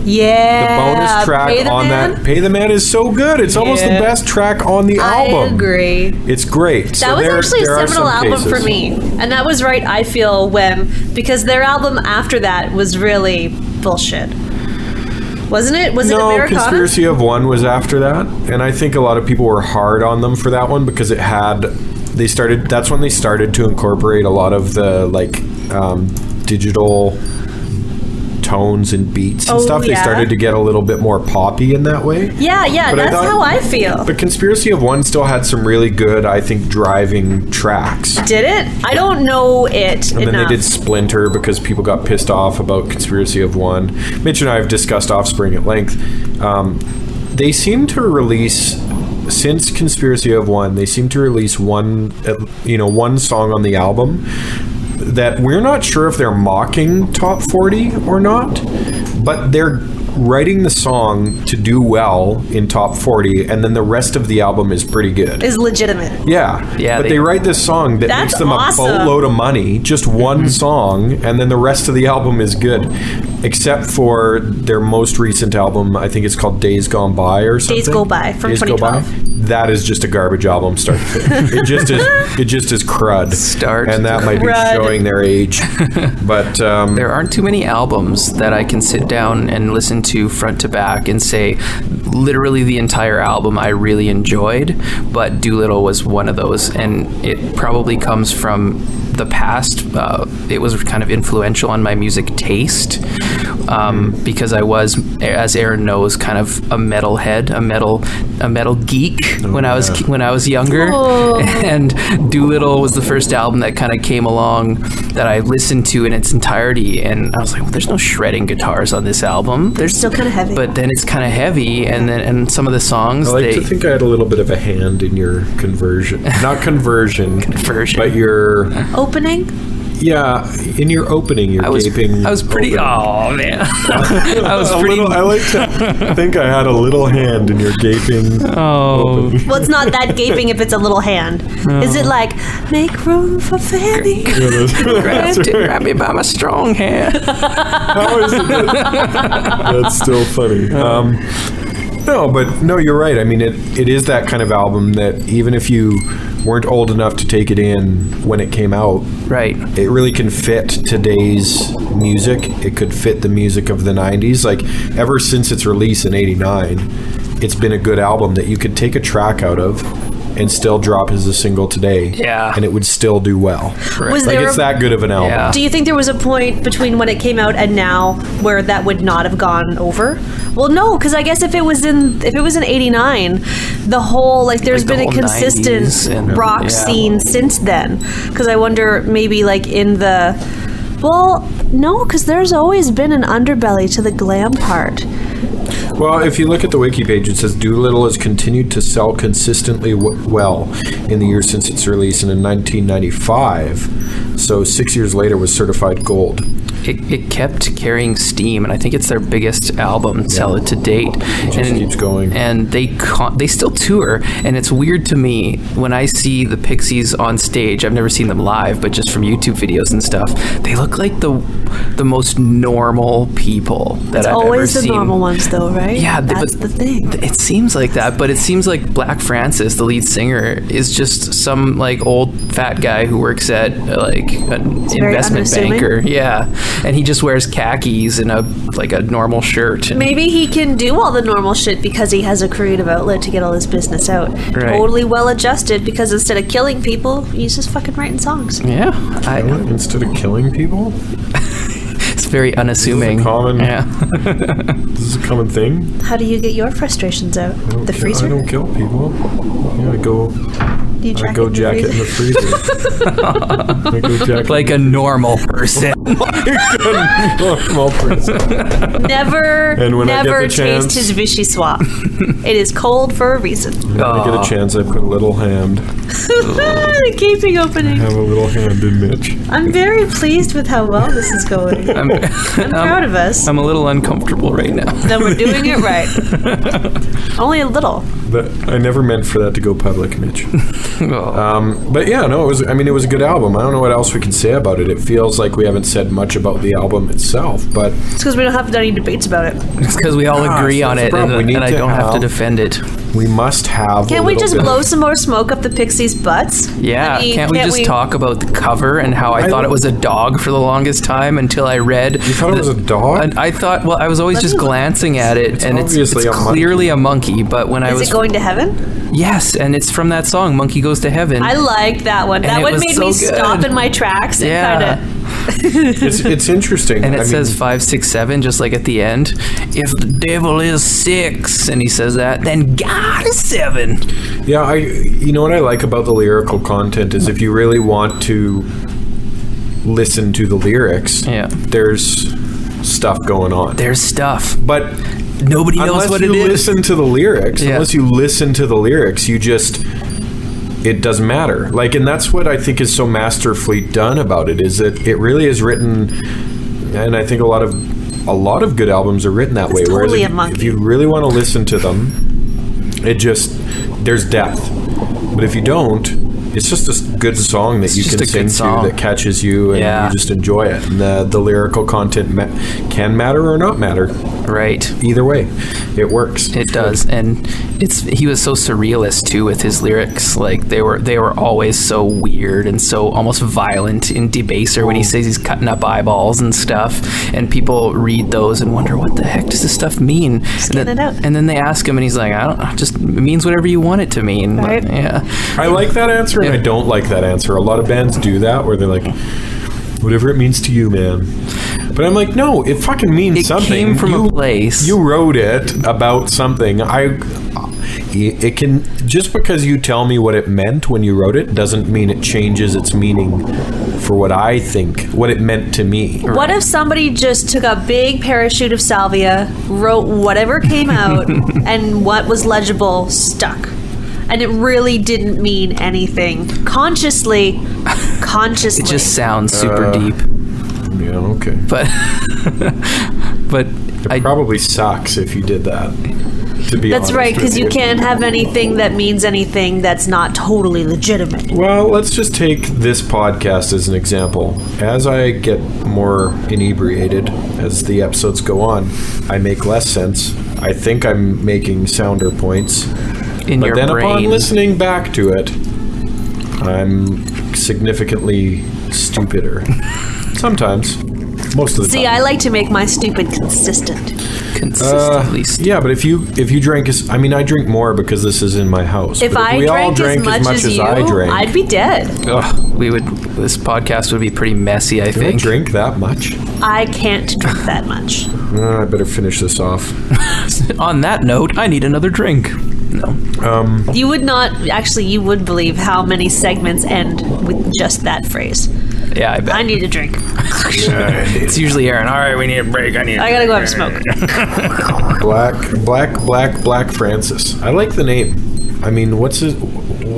the bonus track the on Man? that Pay the Man is so good. It's almost the best track on the I album. I agree. It's great. So That was there- actually there a seminal album for me. And that was right, I feel, when, because their album after that was really bullshit. Wasn't it? Was it no, Americana? Conspiracy of One was after that, and I think a lot of people were hard on them for that one because it had. They started. That's when they started to incorporate a lot of the like um, digital tones and beats and Oh, stuff. They started to get a little bit more poppy in that way. Yeah, yeah, But I that's thought- how I feel. But Conspiracy of One still had some really good, I think, driving tracks. Did it? I don't know it And then they did Splinter because people got pissed off about Conspiracy of One. Mitch and I have discussed Offspring at length. Um, they seem to release since Conspiracy of One. They seem to release one, you know, one song on the album that we're not sure if they're mocking top 40 or not, but they're writing the song to do well in top 40 and then the rest of the album is pretty good. is legitimate. Yeah, Yeah, But they- they, write this song that makes them awesome. a boatload of money, just one mm-hmm. song, and then the rest of the album is good, except for their most recent album. I think it's called Days Gone By or something. Days Go By from Days Go By. 2012. That is just a garbage album, start to finish. [LAUGHS] it just is. It just is crud. Start and that might be showing their age. [LAUGHS] But um, There aren't too many albums that I can sit down and listen to front to back and say, literally the entire album I really enjoyed, but Doolittle was one of those, and it probably comes from the past. Uh, it was kind of influential on my music taste um, because I was, as Aaron knows, kind of a metalhead, a metal, a metal geek when I was oh, yeah. when I was younger, oh. [LAUGHS] and Doolittle was the first album that kind of came along that I listened to in its entirety, and I was like, well, "There's no shredding guitars on this album. They're Still kind of heavy. but then it's kind of heavy, and then and some of the songs I like they to think I had a little bit of a hand in your conversion, not conversion, [LAUGHS] Conversion. but your Opening? Yeah, in your opening, you're I was, gaping. I was pretty. opening. Oh man, [LAUGHS] [LAUGHS] I was pretty. little- I like to [LAUGHS] think I had a little hand in your gaping. oh, Well, it's not that gaping if it's a little hand. Is it like make room for Fanny? grab, grab me by my strong hand. How is it That's still funny. Um, no, but no, you're right. I mean, it, it is that kind of album that even if you weren't old enough to take it in when it came out, Right. it really can fit today's music. It could fit the music of the 90s. Like, ever since its release in 89, it's been a good album that you could take a track out of and still drop as a single today. Yeah. And it would still do well. Was Like, there it's a- that good of an album. Yeah. Do you think there was a point between when it came out and now where that would not have gone over? Well, no, because I guess if it was in if it was in '89, the whole like there's Like the been a consistent and- rock yeah. scene since then. Because I wonder maybe like in the well, no, because there's always been an underbelly to the glam part. Well, if you look at the wiki page, it says Doolittle has continued to sell consistently w- well in the years since its release, and in 1995, so six years later, was certified gold. It, it kept carrying steam, and I think it's their biggest album sell it to date. just and, keeps going. and they con- they still tour, and it's weird to me when I see the Pixies on stage. I've never seen them live, but just from YouTube videos and stuff, they look like the the most normal people that It's I've always ever the seen. Normal ones, though, right? Yeah, that's but the thing. It seems like that, but it seems like Black Francis, the lead singer, is just some like old fat guy who works at like an very investment unassuming. banker. Yeah, and he just wears khakis and a like a normal shirt. And- Maybe he can do all the normal shit because he has a creative outlet to get all his business out. Right. Totally well adjusted because instead of killing people, he's just fucking writing songs. Yeah, I, Instead of killing people, it's [LAUGHS] very unassuming. common- Yeah, [LAUGHS] this is a common thing. How do you get your frustrations out? The kill- freezer? I don't kill people. Yeah, I go. You I jack go it in the jack it in freezer? the freezer. I go [LAUGHS] jack like a normal person. [LAUGHS] a normal person. Never, And when I get never the taste chance- his Vichy swap. it is cold for a reason. When I get a chance, I put a little hand. [LAUGHS] the gaping opening. Have a little hand in Mitch. I'm very pleased with how well this is going. I'm, I'm, proud of us. I'm a little uncomfortable right now. then we're doing it right. Only a little. That I never meant for that to go public, Mitch. [LAUGHS] Oh. Um, but yeah, no, it was. I mean, it was a good album. I don't know what else we can say about it. It feels like we haven't said much about the album itself, but It's because we don't have any debates about it. It's because we all Ah, agree so on it, the and, problem. We need and I don't have to defend it. We must have. Can't we just bit blow some more smoke up the Pixies' butts? Yeah, I mean, can't we just talk about the cover and how I, I- thought it was a dog for the longest time until I read. You thought it was a dog? And I thought, well, I was always Let just me look. glancing at it, and it's, it's a monkey. clearly a monkey. But when I Is was it going to heaven? yes, and it's from that song "Monkey Goes to Heaven." I liked that one. That one made so me good. stop in my tracks and Yeah. kind of. It's, it's interesting. and it I says mean, five, six, seven, just like at the end. If the devil is six, and he says that, then God is seven. Yeah, I. You know what I like about the lyrical content is if you really want to listen to the lyrics, Yeah. there's stuff going on. There's stuff. but Nobody knows what it is. unless you listen to the lyrics, Yeah. unless you listen to the lyrics, you just it doesn't matter. Like, and that's what I think is so masterfully done about it is that it really is written, and I think a lot of a lot of good albums are written that It's way. Whereas totally if, a monkey. if you really want to listen to them, it just there's depth. But if you don't, it's just a s- good song that It's you can a sing good song. to that catches you and Yeah. you just enjoy it. And the, the lyrical content ma- can matter or not matter. Right. Either way, it works. It does, and it's he was so surrealist too with his lyrics. Like they were they were always so weird and so almost violent in Debaser when he oh. says he's cutting up eyeballs and stuff. And people read those and wonder what the heck does this stuff mean? and, then, it out. and then they ask him, and he's like, I don't know, just it means whatever you want it to mean. Right. Yeah. I like that answer and I don't like that answer. A lot of bands do that where they're like, whatever it means to you, man. But I'm like, no, it fucking means It something. came from you, a place. You wrote it about something. I. It can just because you tell me what it meant when you wrote it doesn't mean it changes its meaning for what I think, what it meant to me. What if somebody just took a big parachute of salvia, wrote whatever came out, [LAUGHS] and what was legible stuck? And it really didn't mean anything. Consciously, [LAUGHS] consciously. It just sounds super Uh, deep. Yeah, okay. But [LAUGHS] but It I probably sucks if you did that. To be That's honest right, because you can't have anything that means anything that's not totally legitimate. Well, let's just take this podcast as an example. As I get more inebriated, as the episodes go on, I make less sense. I think I'm making sounder points. In But your then upon listening back to it, I'm significantly stupider. [LAUGHS] Sometimes. Most of the See, time. I like to make my stupid consistent. consistently. st- Yeah, but if you if you drink as I mean I drink more because this is in my house. If but I we all drank, drank as much as, you, I drank, I'd be dead. Ugh, we would. This podcast would be pretty messy. I do I think. drink that much? I can't drink that much. Uh, I better finish this off. [LAUGHS] On that note, I need another drink. No. You would not actually. You would believe how many segments end with just that phrase. Yeah, I bet. I need a drink. [LAUGHS] it's usually Aaron. All right, we need a break. I need. I gotta go have a smoke. [LAUGHS] Black, Black, Black, Black Francis. I like the name. I mean, what's his?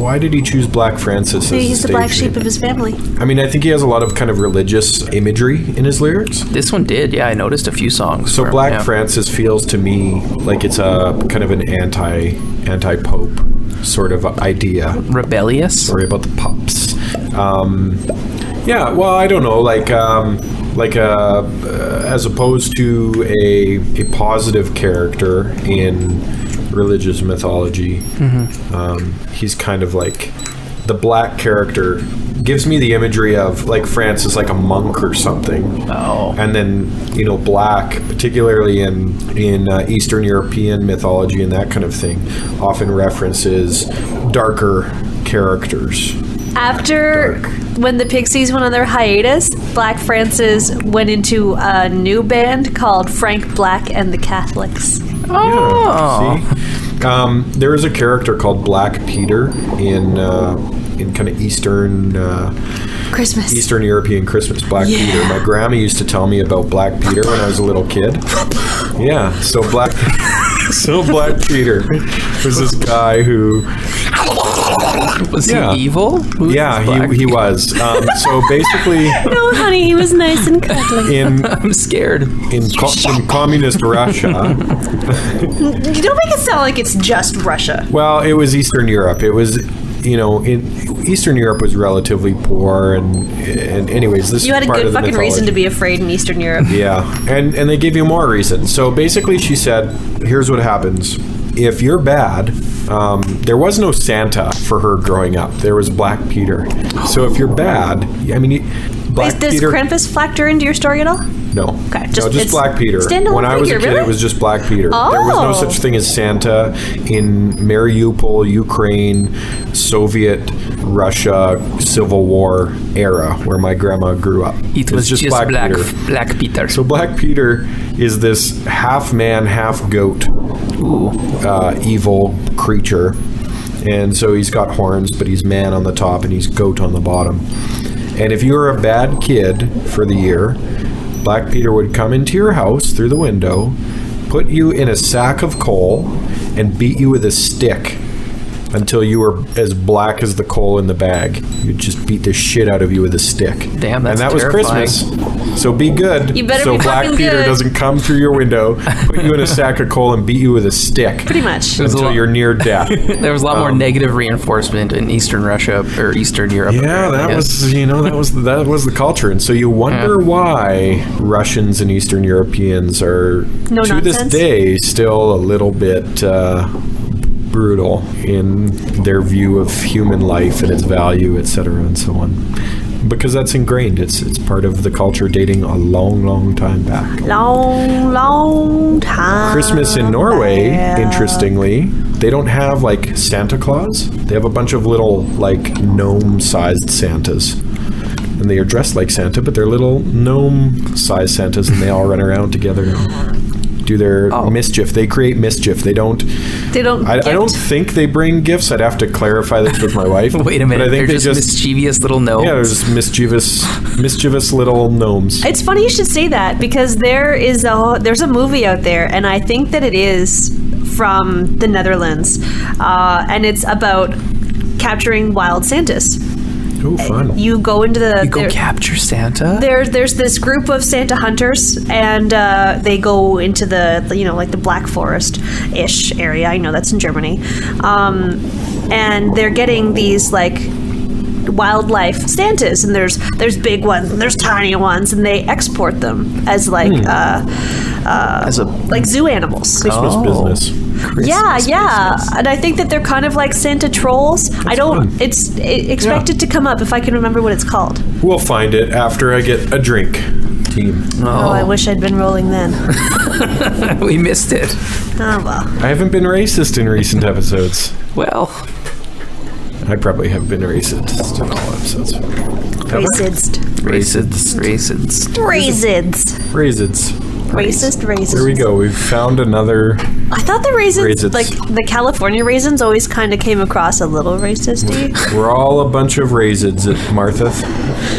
Why did he choose Black Francis? As he's the stage black sheep of his family. I mean, I think he has a lot of kind of religious imagery in his lyrics. This one did. Yeah, I noticed a few songs. So where- Black yeah. Francis feels to me like it's a kind of an anti anti pope sort of idea. Rebellious. Sorry about the pups. Um, yeah, well, I don't know, like um, like uh, uh, as opposed to a a positive character in religious mythology, um, he's kind of like the black character gives me the imagery of like Francis, like a monk or something. Oh. And then you know, black, particularly in in uh, Eastern European mythology and that kind of thing, often references darker characters. After when the Pixies went on their hiatus, Black Francis went into a new band called Frank Black and the Catholics. Oh. See, um, there is a character called Black Peter in uh, in kind of Eastern uh, Christmas. Eastern European Christmas. Black Yeah. Peter. My grandma used to tell me about Black Peter when I was a little kid. [LAUGHS] Yeah, so Black. [LAUGHS] So Black Peter was this guy who, Was Yeah. he evil? Who yeah, Black he, he was. Um, so basically, [LAUGHS] No, honey, he was nice and cuddly. in [LAUGHS] I'm scared. in, co- in communist Russia, You don't make it sound like it's just Russia. Well, it was Eastern Europe. It was, you know, in Eastern Europe was relatively poor, and and anyways, this You had a good fucking reason to be afraid in Eastern Europe. Yeah, and and they gave you more reason. So basically, she said, "Here's what happens." If you're bad, um, there was no Santa for her growing up. There was Black Peter. So if you're bad, I mean, Black Does Peter. Krampus factor into your story at all? No. Okay, no, just- just Black Peter. standalone When I was a kid, really? it was just Black Peter. There was no Oh. such thing as Santa in Mariupol, Ukraine, Soviet Russia Civil War era, where my grandma grew up. It was just, Black, Peter. Black Peter. So Black Peter is this half man, half goat, uh, evil creature, and so he's got horns, but he's man on the top and he's goat on the bottom. And if you were a bad kid for the year, Black Peter would come into your house through the window, put you in a sack of coal, and beat you with a stick until you were as black as the coal in the bag. You'd just beat the shit out of you with a stick. Damn, that's and that was. Christmas. So be good. You better so be Black fucking Peter good. doesn't come through your window, put you in a sack of coal, and beat you with a stick Pretty much. was a until lot- you're near death. [LAUGHS] there was a lot more Um, negative reinforcement in Eastern Russia or Eastern Europe. Yeah, apparently, that yes. was you know that was that was the culture, and so you wonder Yeah. why Russians and Eastern Europeans are No to this nonsense? day still a little bit uh, brutal in their view of human life and its value, etc., and so on. Because that's ingrained. It's it's part of the culture dating a long, long time back. Long, long time. Christmas in Norway, back. interestingly, they don't have like Santa Claus. They have a bunch of little like gnome-sized Santas. And they are dressed like Santa, but they're little gnome-sized Santas, and they all run around together do their Oh. mischief. They create mischief. They don't. They don't. I, I don't think they bring gifts. I'd have to clarify this with my wife. [LAUGHS] Wait a But minute. I think They're they just, mischievous little gnomes. yeah, they're just mischievous, mischievous little gnomes. It's funny you should say that because there is a there's a movie out there, and I think that it is from the Netherlands, uh, and it's about capturing wild Santas. Oh, fun. You go into the You go there- capture Santa. there, there's this group of Santa hunters, and uh, they go into the, you know, like the Black Forest ish area. I know that's in Germany. Um, and they're getting these, like, wildlife Santas, and there's there's big ones and there's tiny ones, and they export them as like uh, As a like zoo animals. Christmas Oh. business. Yeah, Christmas yeah, business. and I think that they're kind of like Santa trolls. I don't. fun. It's it, expected to come up if I can remember what it's called. We'll find it after I get a drink. Team. Oh, I oh. wish I'd been rolling then. [LAUGHS] we missed it. Oh well. I haven't been racist in recent episodes. Well, I probably have been racist in all episodes. Have I? Racist. raisins, raisins. Raisins. Raisins. Racist raisins. There we go. We've found another. I thought the raisins, Raisins. like the California raisins, always kind of came across a little racisty. We're all a bunch of raisins at Martha.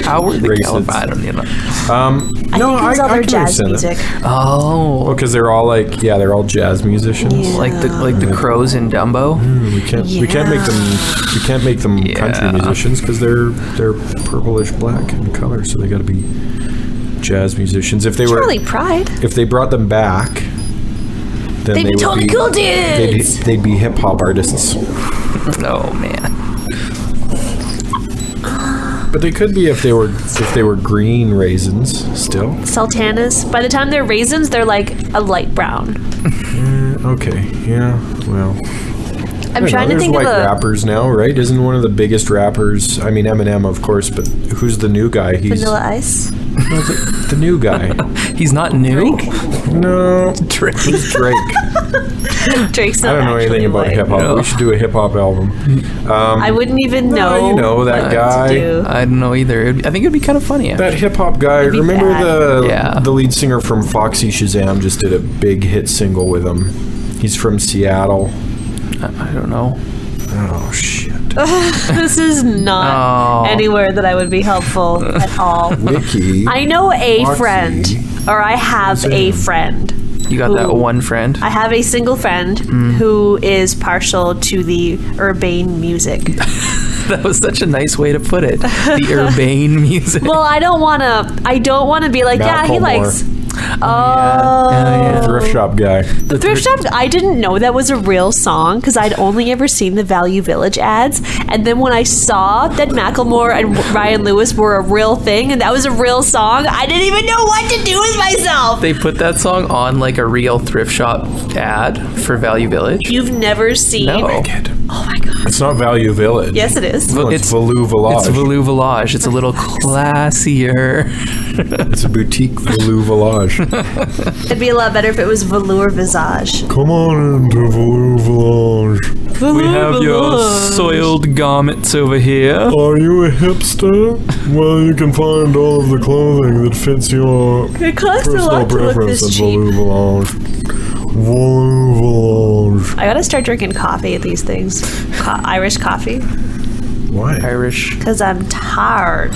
How were the Raisins. California? I don't know. Um, I no, think it I, all I their can jazz understand that. music. Oh, because they're all like, yeah, they're all jazz musicians. Yeah. like the like the crows in Dumbo. We can't we can't make them we can't make them country musicians because they're they're purplish black in color, so they got to be jazz musicians. If they were Charley Pride. if they brought them back, then They'd they be totally cool they'd, dudes. they'd be hip hop artists. Oh man. But they could be if they were if they were green raisins still. Sultanas. By the time they're raisins, they're like a light brown. [LAUGHS] Eh, okay, yeah, well. I'm don't trying know, to think white of a. rappers now, right? Isn't one of the biggest rappers? I mean, Eminem, of course, but who's the new guy? He's Vanilla Ice. no, the, the new guy. [LAUGHS] He's not new. no, Drake. who's Drake? [LAUGHS] Drake's I don't know actually anything about hip hop. No. We should do a hip hop album. Um, I wouldn't even know. Oh, you know that what guy. Do. I don't know either. It'd- I think it'd be kind of funny. That hip hop guy. Remember bad. the Yeah. the lead singer from Foxy Shazam just did a big hit single with him. He's from Seattle. I, I don't know. Oh shit. [LAUGHS] This is not Oh. anywhere that I would be helpful at all. [LAUGHS] Wiki. I know a Foxy. friend, or I have a friend. You got that Ooh. one friend. I have a single friend Mm. who is partial to the urbane music. [LAUGHS] That was such a nice way to put it. The urbane music. Well, I don't want to. I don't want to be like, yeah, he Macklemore. likes. Oh, Yeah, oh, yeah. Thrift shop guy. the thrift shop. I didn't know that was a real song because I'd only ever seen the Value Village ads, and then when I saw that Macklemore and Ryan Lewis were a real thing and that was a real song, I didn't even know what to do with myself. They put that song on like a real thrift shop ad for Value Village. You've never seen? No. Oh my god. It's not Value Village. Yes, it is. No, it's, It's- Valou Village. It's Value Village. It's a little classier. [LAUGHS] It's a boutique Valou Village. It'd be a lot better if it was velour visage. Come on into Valou Village. We have your soiled garments over here. Are you a hipster? Well, you can find all of the clothing that fits your It costs a personal lot to look preference this at cheap. Valou Village. Valou I gotta start drinking coffee at these things. Co- Irish coffee. Why? Irish Because I'm tired.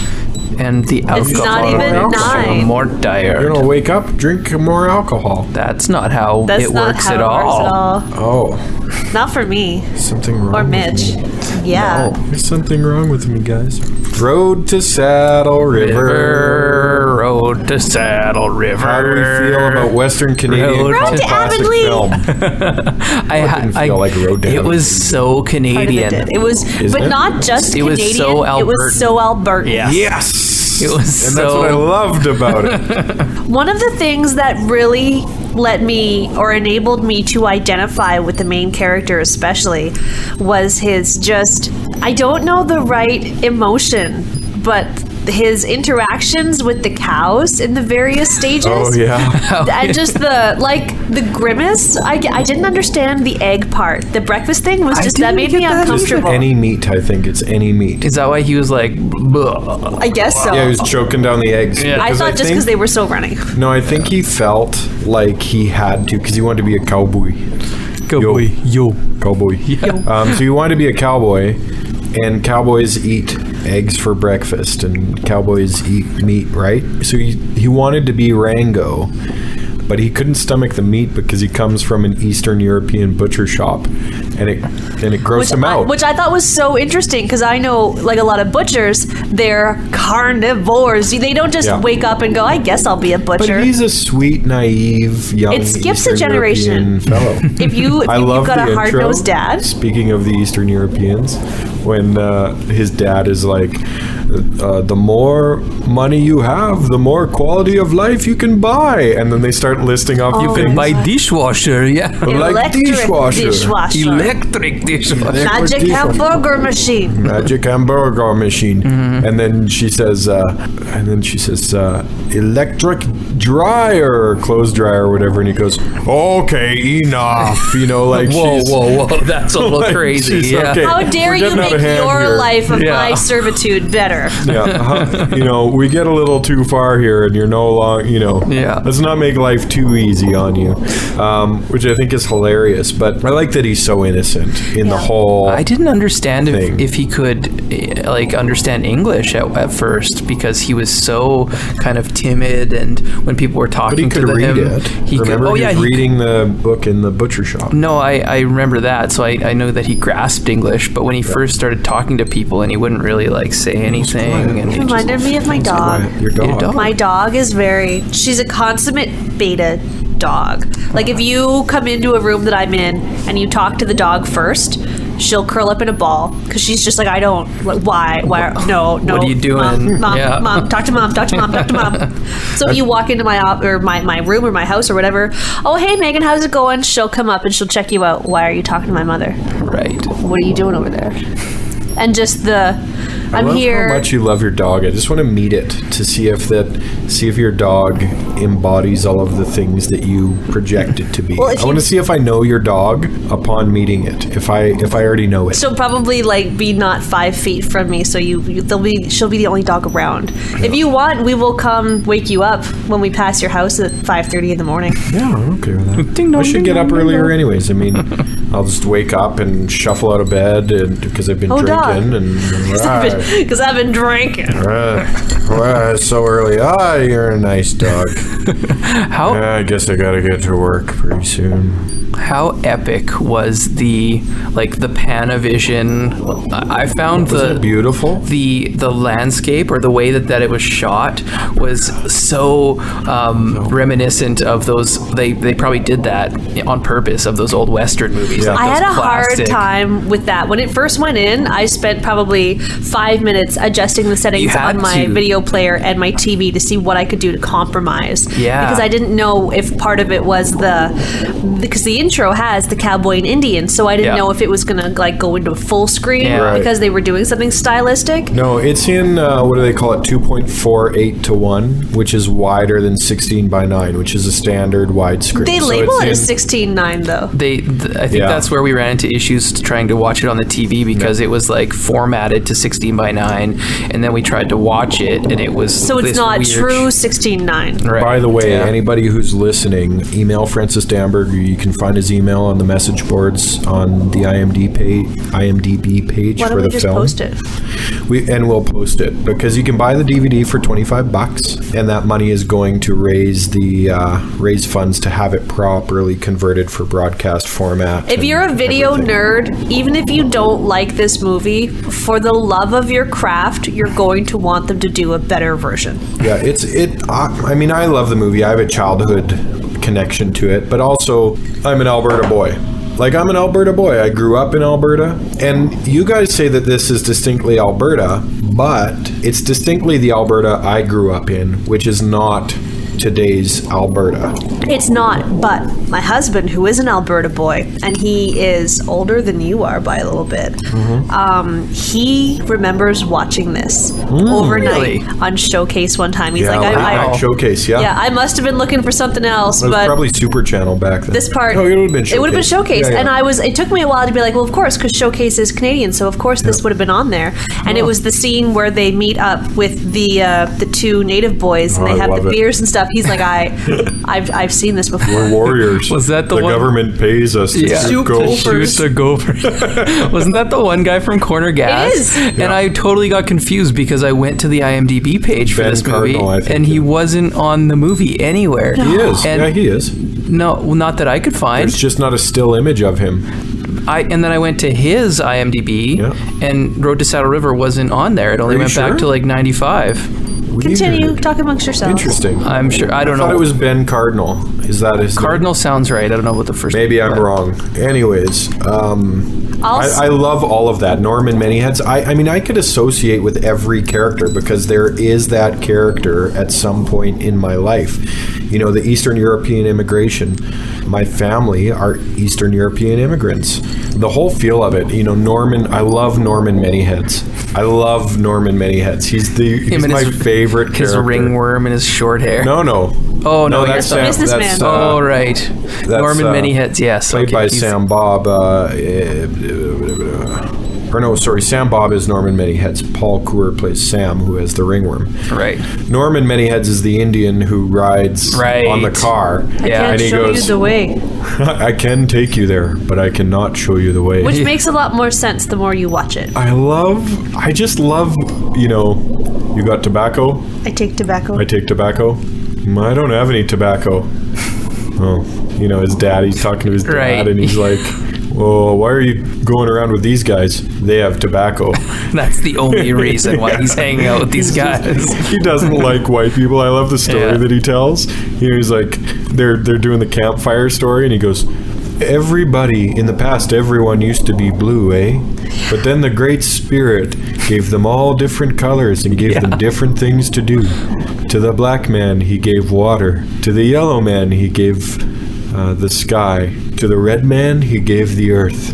and the alcohol. It's not even Alcohol. nine. More You're gonna wake up, drink more alcohol. That's not how That's it not works how at it all. works at all. Oh, Not for me. something wrong. Or with Mitch. Me. Yeah. There's something wrong with me, guys. Road to Saddle River. River, road to Saddle River. How do we feel about Western Canadian Road cult to classic Avonlea. film? [LAUGHS] I, ha- didn't I- like road to It Avonlea. was so Part of it Canadian. It was, Isn't but it? not just It was Canadian. so It was so Albertan. Yeah. Yes. It was and that's what I loved about it. [LAUGHS] One of the things that really let me or enabled me to identify with the main character especially was his just I don't know the right emotion, but his interactions with the cows in the various stages. Oh yeah. [LAUGHS] And just the like the grimace, I, I didn't understand the egg part. The breakfast thing was just that made me that. Just uncomfortable. any meat, I think it's any meat. Is that why he was like, "Bleh." I guess so. Yeah, he was choking down the eggs. Yeah. I Because thought just because they were so running. No, I think he felt like he had to because he wanted to be a cowboy. Cowboy, yo. Cowboy. Um, so he wanted to be a cowboy, and cowboys eat eggs for breakfast, and cowboys eat meat, right? So he, he wanted to be Rango, but he couldn't stomach the meat because he comes from an Eastern European butcher shop, and it and it grossed which him I, out. which I thought was so interesting because I know like a lot of butchers, they're carnivores. They don't just Yeah. wake up and go, "I guess I'll be a butcher." but butcher." he's a sweet, naive young. It skips a Eastern generation. European fellow. if you [LAUGHS] if I you, love you've got a hard nosed dad, Speaking of the Eastern Europeans, when uh, his dad is like, uh, "The more money you have, the more quality of life you can buy," and then they start listing off. You things can buy dishwasher, yeah. like electric dishwasher. dishwasher, Electric dishwasher. magic dishwasher. hamburger machine. magic hamburger machine. Mm-hmm. And then she says, uh, and then she says, uh, electric dryer, clothes dryer, or whatever. And he goes, okay, enough. You know, like [LAUGHS] Whoa, she's, whoa, whoa! That's a little [LAUGHS] like, crazy. Yeah. okay. How dare you make your here. life of Yeah. my servitude better? Yeah, uh, you know, we get a little too far here, and you're no long, you know. Yeah. Let's not make life too easy on you, um, which I think is hilarious. But I like that he's so innocent in the whole. I didn't understand if, if he could eh, like understand English at, at first because he was so kind of timid and when people were talking he could to read him, it. he Remember, could. Oh he yeah, he could- reading the book in the butcher shop. No, I, I remember that. So I, I know that he grasped English, but when he first started talking to people and he wouldn't really like say anything, and he just, Reminded me of my dog. Your dog. Your dog. My dog is very. She's a consummate beta dog. Like if you come into a room that I'm in and you talk to the dog first, she'll curl up in a ball because she's just like I don't. Like, why? Why? No, no. What are you doing? Mom, mom, Yeah. mom, talk to mom. Talk to mom. Talk to mom. [LAUGHS] So if you walk into my op- or my my room or my house or whatever, oh hey Megan, how's it going? She'll come up and she'll check you out. Why are you talking to my mother? right. What are you doing over there? And just the. I I'm love here. how much you love your dog. I just want to meet it to see if that see if your dog embodies all of the things that you project it to be. Well, if I want to see if I know your dog upon meeting it. If I if I already know it. She'll probably like be not five feet from me, so you, you they'll be she'll be the only dog around. If you want, we will come wake you up when we pass your house at five thirty in the morning. yeah, I'm okay with that. [LAUGHS] Ding dong, I should ding get dong, up ding earlier dong. anyways. I mean, [LAUGHS] I'll just wake up and shuffle out of bed because I've been Oh, dog. drinking and [LAUGHS] Because ah. I've been drinking. Right. [LAUGHS] Well, ah, ah, it's so early. Ah, you're a nice dog. [LAUGHS] How Yeah, I guess I gotta get to work pretty soon. How epic was the like the Panavision? I I found Was the it beautiful? the the landscape or the way that, that it was shot was so um, reminiscent of those they they probably did that on purpose of those old western movies Yeah. like I had those a hard time with that. When it first went in, I spent probably five minutes adjusting the settings had on my to. video player and my TV to see what I could do to compromise. Yeah. Because I didn't know if part of it was the because the intro has the cowboy and Indian, so I didn't Yeah. know if it was gonna like go into full screen Yeah. Right. because they were doing something stylistic. No, it's in uh, what do they call it? Two point four eight to one, which is wider than sixteen by nine, which is a standard widescreen. They So label it's it as in- sixteen nine though. they th- i think Yeah. that's where we ran into issues trying to watch it on the tv because it was like formatted to 16 by 9 and then we tried to watch it and it was So it's this not weird- true sixteen nine. right. By the way, Yeah. anybody who's listening, email Francis Damberg. You can find his email on the message boards on the IMD page, IMDb page Why for don't we the just film. post it? We and we'll post it because you can buy the DVD for twenty five bucks, and that money is going to raise the uh, raise funds to have it properly converted for broadcast format. If you're a video everything. nerd, even if you don't like this movie, for the love of your craft, you're going to want them to do a better version. yeah, it's it. I, I mean, I love the movie. I have a childhood connection to it, but also I'm an Alberta boy. Like I'm an Alberta boy. I grew up in Alberta, and you guys say that this is distinctly Alberta, but it's distinctly the Alberta I grew up in, which is not today's Alberta. It's not, but my husband, who is an Alberta boy, and he is older than you are by a little bit, Mm-hmm. um, he remembers watching this overnight Really? on Showcase one time. He's Mm. yeah, like, late I, I, showcase. Yeah, yeah, I must have been looking for something else, It was but probably Super Channel back then. this part No, it would have been. Showcase. it would have been showcased Yeah, yeah. and i was it took me a while to be like well of course because showcase is canadian so of course this would have been on there and it was the scene where they meet up with the uh, the two native boys and Oh, they I have the it. beers and stuff He's like, I, I've, I've seen this before. We're warriors. Was that the the one- government pays us to Yeah. shoot Shoot gophers? Shoot the gopher. [LAUGHS] Wasn't that the one guy from Corner Gas? is. And I totally got confused because I went to the IMDb page for Ben this movie, Cardinal, I think, and he yeah. wasn't on the movie anywhere. He is. And yeah, he is. no, not that I could find. It's just not a still image of him. I and then I went to his IMDb, Yeah. and Road to Saddle River wasn't on there. It only Are you went back to like '95. Continue. Talk amongst yourselves. Interesting. I'm sure. I don't thought know. it was Ben Cardinal. Is that his name? Cardinal sounds right. I don't know what the first. Maybe I'm but- wrong. Anyways, um, I'll s- I, I love all of that. Norman Manyheads. I, I mean, I could associate with every character because there is that character at some point in my life. You know, the Eastern European immigration. My family are Eastern European immigrants. The whole feel of it. You know, Norman. I love Norman Manyheads. I love Norman Manyheads. He's the he's Him my his, favorite His character. ring-worm and his short hair. No, no. Oh no, that's yes, Sam. Businessman. That's, uh, oh right. Norman uh, Manyheads. Yes. played okay, by he's- Sam Bob. Uh, uh, or no, sorry, Sam Bob is Norman Manyheads. Paul Coor plays Sam, who has the ringworm. Right. Norman Manyheads is the Indian who rides Right. on the car. I Yeah, can't and he show goes, you the way. [LAUGHS] I can take you there, but I cannot show you the way. Which makes a lot more sense the more you watch it. I love, I just love, you know, you got tobacco? I take tobacco. I take tobacco. "Mm, I don't have any tobacco. [LAUGHS] Oh, you know, his dad, he's talking to his dad, Right. and he's like, [LAUGHS] Well, why are you going around with these guys? They have tobacco. [LAUGHS] That's the only [LAUGHS] reason why he's hanging out with these guys. [LAUGHS] he doesn't like white people. I love the story Yeah. that he tells. He's like, they're they're doing the campfire story, and he goes, "Everybody in the past, everyone used to be blue, eh? But then the Great Spirit gave them all different colors and gave them different things to do. To the black man, he gave water. To the yellow man, he gave uh, the sky. To the red man, he gave the earth.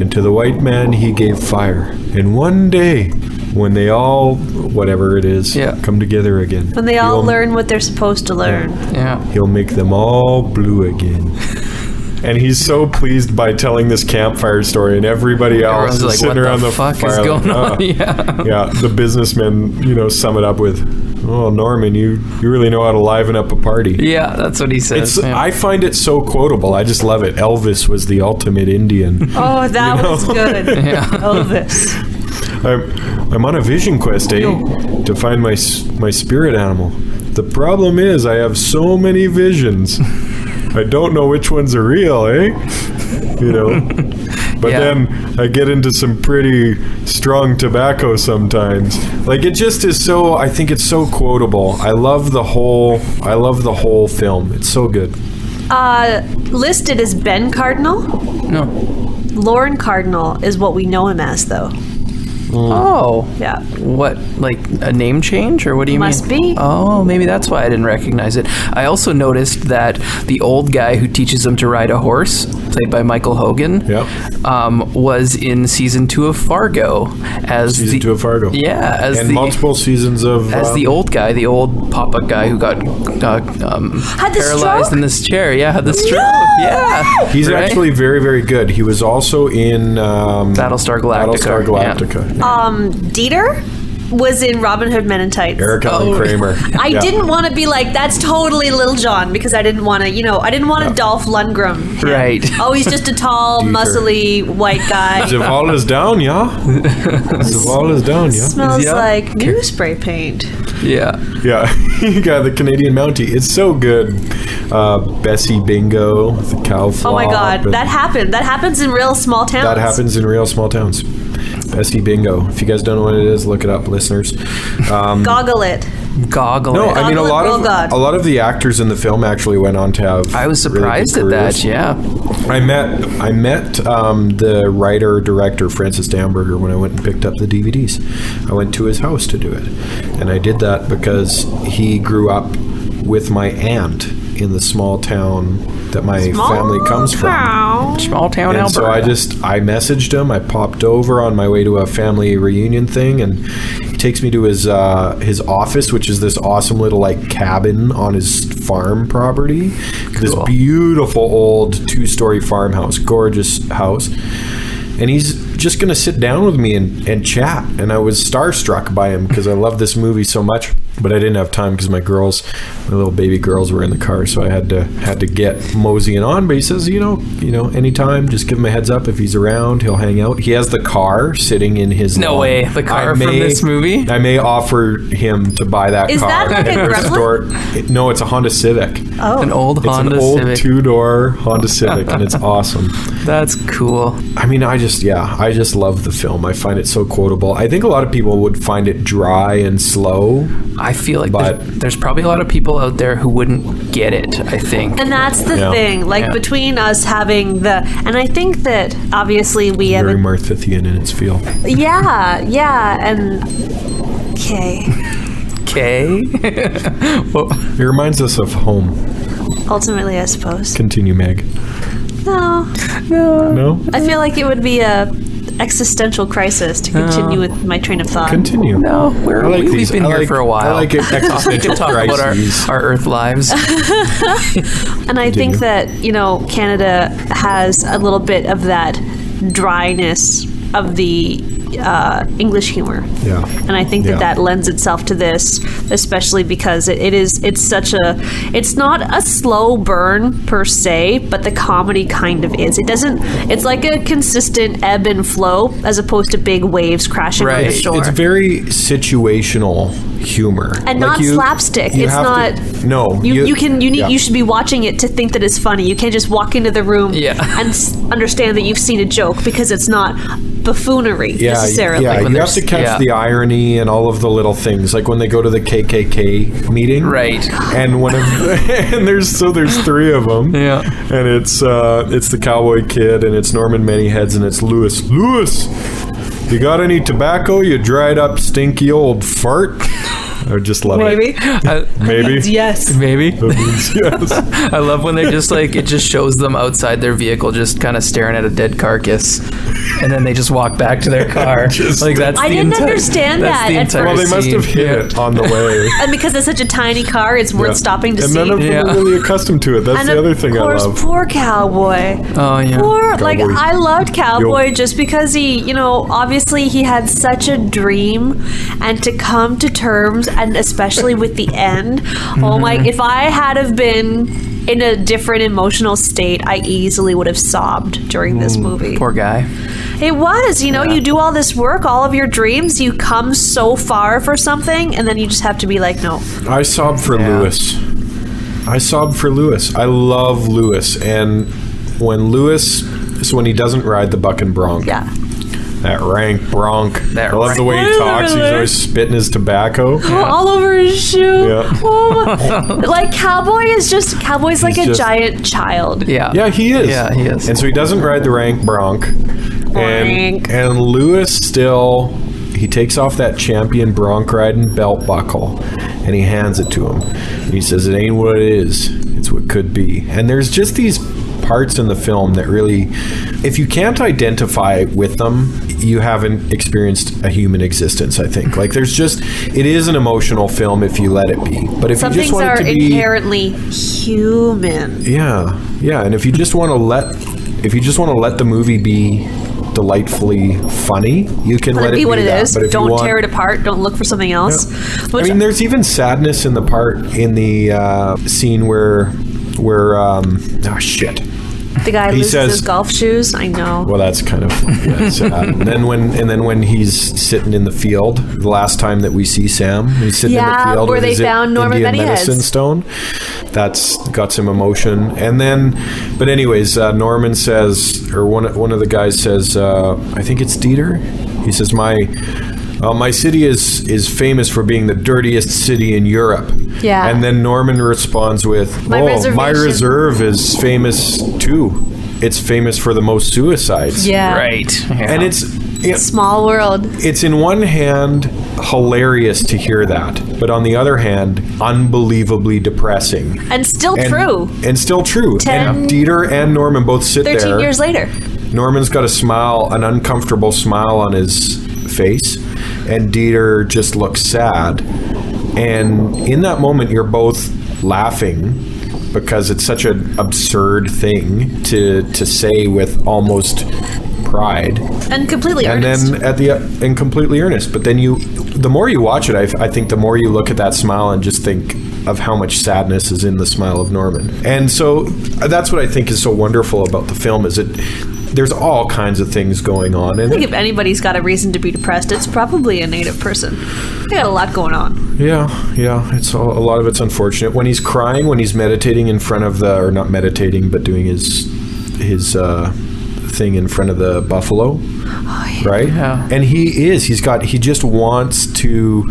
And to the white man, he gave fire. And one day, when they all, whatever it is, Yeah. come together again, when they all learn what they're supposed to learn. Yeah. he'll make them all blue again. [LAUGHS] And he's so pleased by telling this campfire story, and everybody else Everyone's is like, sitting what around the the, fuck fire is like, going on? "Ah." [LAUGHS] Yeah. yeah. The businessmen, you know, sum it up with, "Oh, Norman, you you really know how to liven up a party." Yeah, that's what he says. It's, yeah. I find it so quotable. I just love it. Elvis was the ultimate Indian. [LAUGHS] Oh, that was good. [LAUGHS] Yeah. Elvis. I'm, I'm on a vision quest, eh? To find my my spirit animal. The problem is I have so many visions. I don't know which ones are real, eh? You know. But Yeah. then I get into some pretty strong tobacco sometimes. Like it just is so I think it's so quotable. I love the whole I love the whole film. It's so good. Uh, listed as Ben Cardinal. no. Lorne Cardinal is what we know him as, though. Oh. Yeah. What, like a name change, or what do you Must mean? be. Oh, maybe that's why I didn't recognize it. I also noticed that the old guy who teaches them to ride a horse, played by Michael Hogan, Yep. um, was in season two of Fargo as Season the two of Fargo. yeah as And the multiple seasons of as um, the old guy, the old papa guy who got uh, um, Had the paralyzed stroke? in this chair. Yeah, had the stroke. Yeah, He's Right? actually very, very good. He was also in um, Battlestar Galactica. Battlestar Galactica. Um, Dieter was in Robin Hood Men in Tights. Eric Allen Oh. Kramer. [LAUGHS] I Yeah. didn't want to be like, that's totally Little John because I didn't want to, you know, I didn't want a Dolph Lundgren. Right. [LAUGHS] Oh, he's just a tall, Dieter. muscly white guy. [LAUGHS] Zaval is down, yeah. Zaval is down, yeah. Smells Yeah. like new spray paint. Yeah, Yeah, you got the Canadian Mountie. It's so good. Uh, Bessie Bingo, the cow flop. Oh my god, and that happened. That happens in real small towns. that happens in real small towns. Bessie Bingo. If you guys don't know what it is, look it up, listeners. Um, Goggle it. goggle. no, it. I mean a lot real of God. a lot of the actors in the film actually went on to have. I was really good surprised at that. Yeah, I met I met um, the writer director Francis Damberger when I went and picked up the DVDs. I went to his house to do it, and I did that because he grew up with my aunt in the small town that my family comes from. small town And Alberta. so I just I messaged him. I popped over on my way to a family reunion thing, and he takes me to his uh, his office, which is this awesome little like cabin on his farm property. This beautiful old two story farmhouse, gorgeous house. And he's just going to sit down with me and, and chat. And I was starstruck by him because I love this movie so much. But I didn't have time because my girls, my little baby girls, were in the car, so I had to had to get moseying on. But he says, you know, you know, anytime, just give him a heads up if he's around, he'll hang out. He has the car sitting in his. No lawn. way, the car I from this movie? I may offer him to buy that Is car. that like a and Gremlin? restore- it- no, it's a Honda Civic. Oh. An old It's Honda an old Civic. two door Honda Civic, and it's [LAUGHS] awesome. That's cool. I mean, I just, yeah, I just love the film. I find it so quotable. I think a lot of people would find it dry and slow. I feel like But- there's, there's probably a lot of people out there who wouldn't get it. I think. And that's the Yeah. thing. Like Yeah. between us having the, and I think that obviously we have, Very a, Marthian in its feel. yeah, yeah, and okay. Okay. [LAUGHS] well, It reminds us of home. Ultimately, I suppose. Continue, Meg. No. No, No? I feel like it would be a existential crisis to continue oh. with my train of thought. Continue. no, we're, I like we, these. have been I here like- for a while. I like it. we Existential can talk about our, crises. our Earth lives. [LAUGHS] And I think that, you know, Canada has a little bit of that dryness of the uh, English humor. Yeah. And I think Yeah. that that lends itself to this, especially because it, it is, it's such a, it's not a slow burn per se, but the comedy kind of is. It doesn't, it's like a consistent ebb and flow as opposed to big waves crashing on the Right. shore. It's very situational humor. and Like not you- slapstick. you It's not. to- no, you, you can you need yeah. you should be watching it to think that it's funny. You can't just walk into the room Yeah. [LAUGHS] and s- understand that you've seen a joke because it's not buffoonery yeah, necessarily. Yeah, when you have to catch yeah. the irony and all of the little things, like when they go to the KKK meeting, Right. And one of [LAUGHS] and there's so there's three of them, Yeah. and it's uh, it's the cowboy kid, and it's Norman Manyheads, and it's Lewis. Lewis, you got any tobacco? You dried up stinky old fart. [LAUGHS] I just love Maybe. I, it. Uh, [LAUGHS] maybe. yes. maybe. That means yes. [LAUGHS] I love when they just like it just shows them outside their vehicle, just kind of staring at a dead carcass, and then they just walk back to their [LAUGHS] car. Just- like that's. I the didn't entire- understand that's that the at entire Well, they must scene. have hit Yeah. it on the way. And because it's such a tiny car, it's worth Yeah. stopping to and see. none of them Yeah. are really accustomed to it. That's and the other thing I course, love. poor cowboy. Oh yeah. Poor, like I loved Cowboy Yo. just because he, you know, obviously he had such a dream, and to come to terms, and especially with the end. Oh my! Mm-hmm. If I had have been in a different emotional state, I easily would have sobbed during this movie. Poor guy. It was, you know, you do all this work, all of your dreams, you come so far for something, and then you just have to be like, no. I sobbed for Yeah. Lewis. I sobbed for Lewis. I love Lewis, and when Lewis, so when he doesn't ride the buck and bronc, Yeah. That rank bronc. That I love the way he talks. He's always spitting his tobacco. all over his shoe. Yeah. [LAUGHS] Oh, [LAUGHS] like cowboy is just cowboy's like He's a just- giant child. Yeah. Yeah, he is. Yeah, he is. And so he doesn't ride the rank bronc. Bronc. And and Lewis still he takes off that champion bronc riding belt buckle and he hands it to him. And he says, It ain't what it is, it's what could be. And there's just these parts in the film that really if you can't identify with them, you haven't experienced a human existence, I think. Like there's just it is an emotional film if you let it be. But if Some you just want it to be inherently human. yeah, yeah, and if you just want to let, if you just want to let the movie be delightfully funny, you can Let, let it be what it that. is. But Don't want- tear it apart. Don't look for something else. I Which, mean, there's even sadness in the part in the uh, scene where, where, um, oh shit. The guy he loses says- his golf shoes. I know. Well, that's kind of yeah, sad. [LAUGHS] and then when and then when he's sitting in the field, the last time that we see Sam, he's sitting in Yeah, the field where with they his found Norman Indian medicine stone. That's got some emotion. And then, but anyways, uh, Norman says, or one one of the guys says, uh, I think it's Dieter. He says, my. Uh, my city is is famous for being the dirtiest city in Europe. Yeah. And then Norman responds with, My "Oh, my reserve is famous too. It's famous for the most suicides." Yeah. Right. Yeah. And it's it- Small world. it's in one hand hilarious to hear that, but on the other hand, unbelievably depressing. And still And, true. And still true. Ten- and Dieter and Norman both sit 13 there. years later. Norman's got a smile, an uncomfortable smile on his face, and Dieter just looks sad. And in that moment, you're both laughing because it's such an absurd thing to to say with almost pride And completely and earnest. then at the and completely earnest but then you the more you watch it I, I think the more you look at that smile and just think of how much sadness is in the smile of norman and so that's what i think is so wonderful about the film is it there's all kinds of things going on and I think if anybody's got a reason to be depressed, it's probably a native person. They got a lot going on. Yeah, yeah. It's all, a lot of it's unfortunate. When he's crying, when he's meditating in front of the, or not meditating, but doing his his uh, thing in front of the buffalo, right? Yeah. And he is. He's got. He just wants to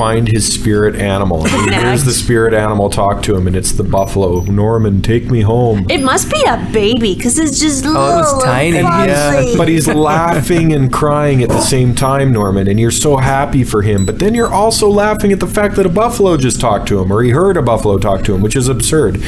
find his spirit animal. [LAUGHS] And he hears the spirit animal talk to him, and it's the buffalo. Norman, take me home. It must be a baby because it's just little. Oh, it was and tiny, yeah. fuzzy. But he's [LAUGHS] laughing and crying at the same time, Norman, and you're so happy for him. But then you're also laughing at the fact that a buffalo just talked to him, or he heard a buffalo talk to him, which is absurd.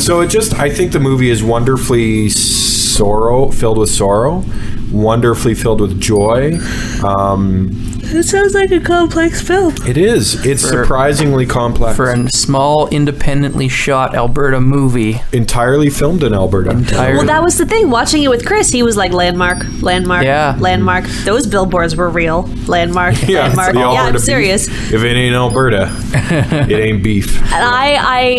So it just, I think the movie is wonderfully sorrow, filled with sorrow, wonderfully filled with joy. Um, It sounds like a complex film. it is. It's For- surprisingly complex. For a small, independently shot Alberta movie. entirely filmed in Alberta. Entire- Well, that was the thing. Watching it with Chris, he was like, "Landmark, landmark, Yeah. landmark." Those billboards were real. Landmark, [LAUGHS] Yeah, landmark. the Yeah, Alberta I'm beef. serious. If it ain't Alberta, [LAUGHS] it ain't beef. And I,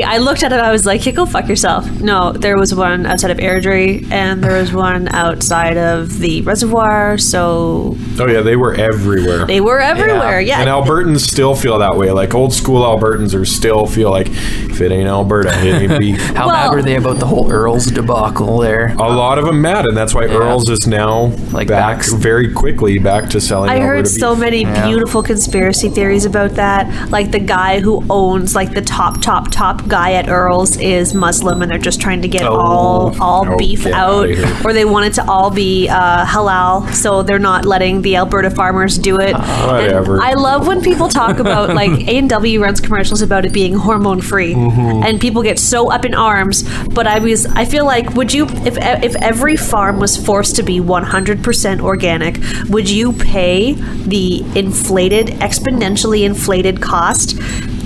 I, I looked at it. I was like, "Yeah, go fuck yourself." No, there was one outside of Airdrie, and there was one outside of the reservoir. So Oh yeah, they were everywhere. they were everywhere. Yeah, And Albertans still feel that way. Like old school Albertans are still feel like if it ain't Alberta, it ain't beef. [LAUGHS] How Well- mad were they about the whole Earls debacle there? A lot of them mad, and that's why Earls is now Like back backs- very quickly back to selling. I Alberta heard beef. so many beautiful conspiracy theories about that. Like the guy who owns like the top, top, top guy at Earl's is Muslim, and they're just trying to get all all Oh, beef get out, or they want it to all be uh, halal, so they're not letting the Alberta farmers do it. And Whatever. I love when people talk about [LAUGHS] like A and W runs commercials about it being hormone free, Mm-hmm. and people get so up in arms. But I was, I feel like, would you, if if every farm was forced to be 100% organic, would you pay the inflated, exponentially inflated cost?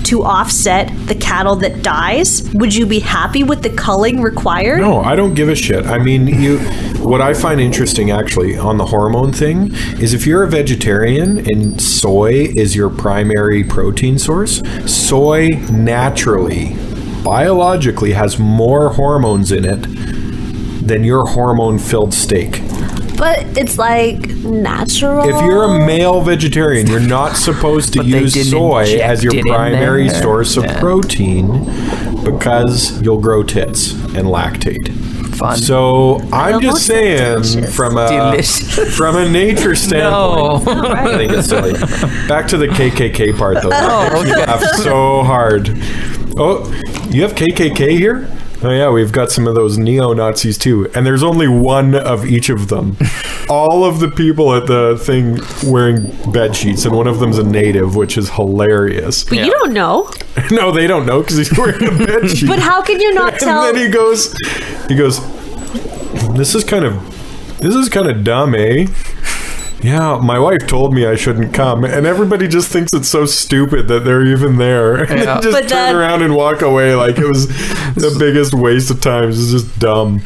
To offset the cattle that dies, would you be happy with the culling required? No, I don't give a shit. I mean, you. What I find interesting, actually, on the hormone thing, is if you're a vegetarian and soy is your primary protein source, soy naturally, biologically, has more hormones in it than your hormone-filled steak. But it's like natural. If you're a male vegetarian, you're not [LAUGHS] supposed to use soy as your primary source of Yeah. protein because you'll grow tits and lactate. Fun. So I'm just saying, delicious. from a Delicious. from a nature [LAUGHS] standpoint, [LAUGHS] no. I think it's silly. Back to the KKK part, though. Oh, laugh so hard. Oh, you have KKK here? Oh yeah, we've got some of those neo Nazis too, and there's only one of each of them. [LAUGHS] All of the people at the thing wearing bed sheets, and one of them's a native, which is hilarious. but you don't know. [LAUGHS] no, they don't know because he's wearing a bed [LAUGHS] sheet. But how can you not and tell? then he goes, he goes, this is kind of, this is kind of dumb, eh? Yeah, my wife told me I shouldn't come, and everybody just thinks it's so stupid that they're even there, [LAUGHS] and Yeah. then just But turn that- around and walk away like it was [LAUGHS] the biggest waste of time. It's just dumb,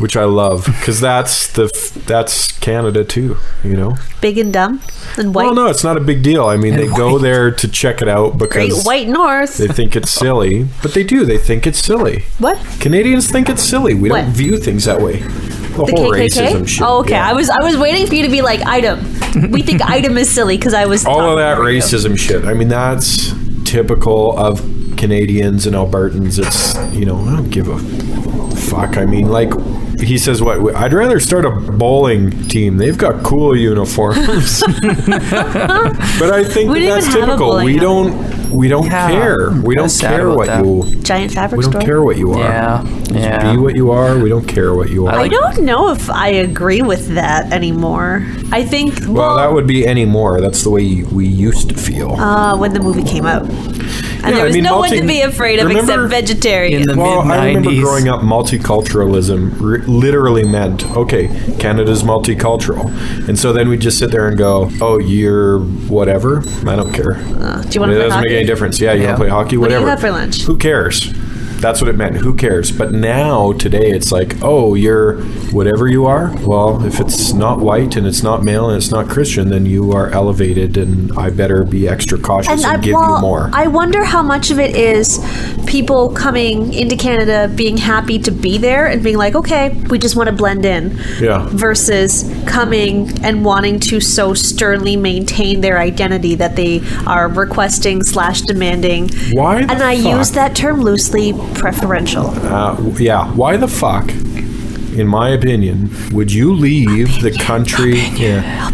which I love because that's the that's Canada too, you know. Big and dumb and white. Well, no, it's not a big deal. I mean, they go there to check it out because Great because white north. they think it's silly, but they do. They think it's silly. what? Canadians think it's silly. We What? don't view things that way. The, The whole KKK? racism shit. Oh, okay. yeah. I was I was waiting for you to be like item. We think [LAUGHS] item is silly because I was all of that racism shit. I mean, that's typical of Canadians and Albertans. It's you know, I don't give a fuck. I mean, like he says, what? I'd rather start a bowling team. They've got cool uniforms. [LAUGHS] [LAUGHS] but I think We that's even have a typical. We don't. We don't Yeah, care. We don't care what that. you. giant fabric We don't store. care what you are. Yeah. Just Yeah. Be what you are. We don't care what you are. I don't know if I agree with that anymore. I think Well, well, that would be any more. That's the way we used to feel. uh, when the movie came out, and Yeah, there I was mean, no multi- one to be afraid of except vegetarians. In the well, mid I remember growing up, multiculturalism r- literally meant okay, Canada's multicultural, and so then we just sit there and go, "Oh, you're whatever. I don't care. Uh, do you want to play doesn't hockey? Difference. Yeah, you Yeah. want to play hockey, What do whatever. you have for lunch? Who cares? That's what it meant. Who cares? But now, today, it's like, oh, you're whatever you are. Well, if it's not white and it's not male and it's not Christian, then you are elevated, and I better be extra cautious and, I, give well, you more. I wonder how much of it is people coming into Canada being happy to be there and being like, okay, we just want to blend in. Yeah. Versus coming and wanting to so sternly maintain their identity that they are requesting slash demanding. Why And I fuck? use that term loosely, preferential. Uh, yeah. Why the fuck, in my opinion, would you leave the country? Yeah.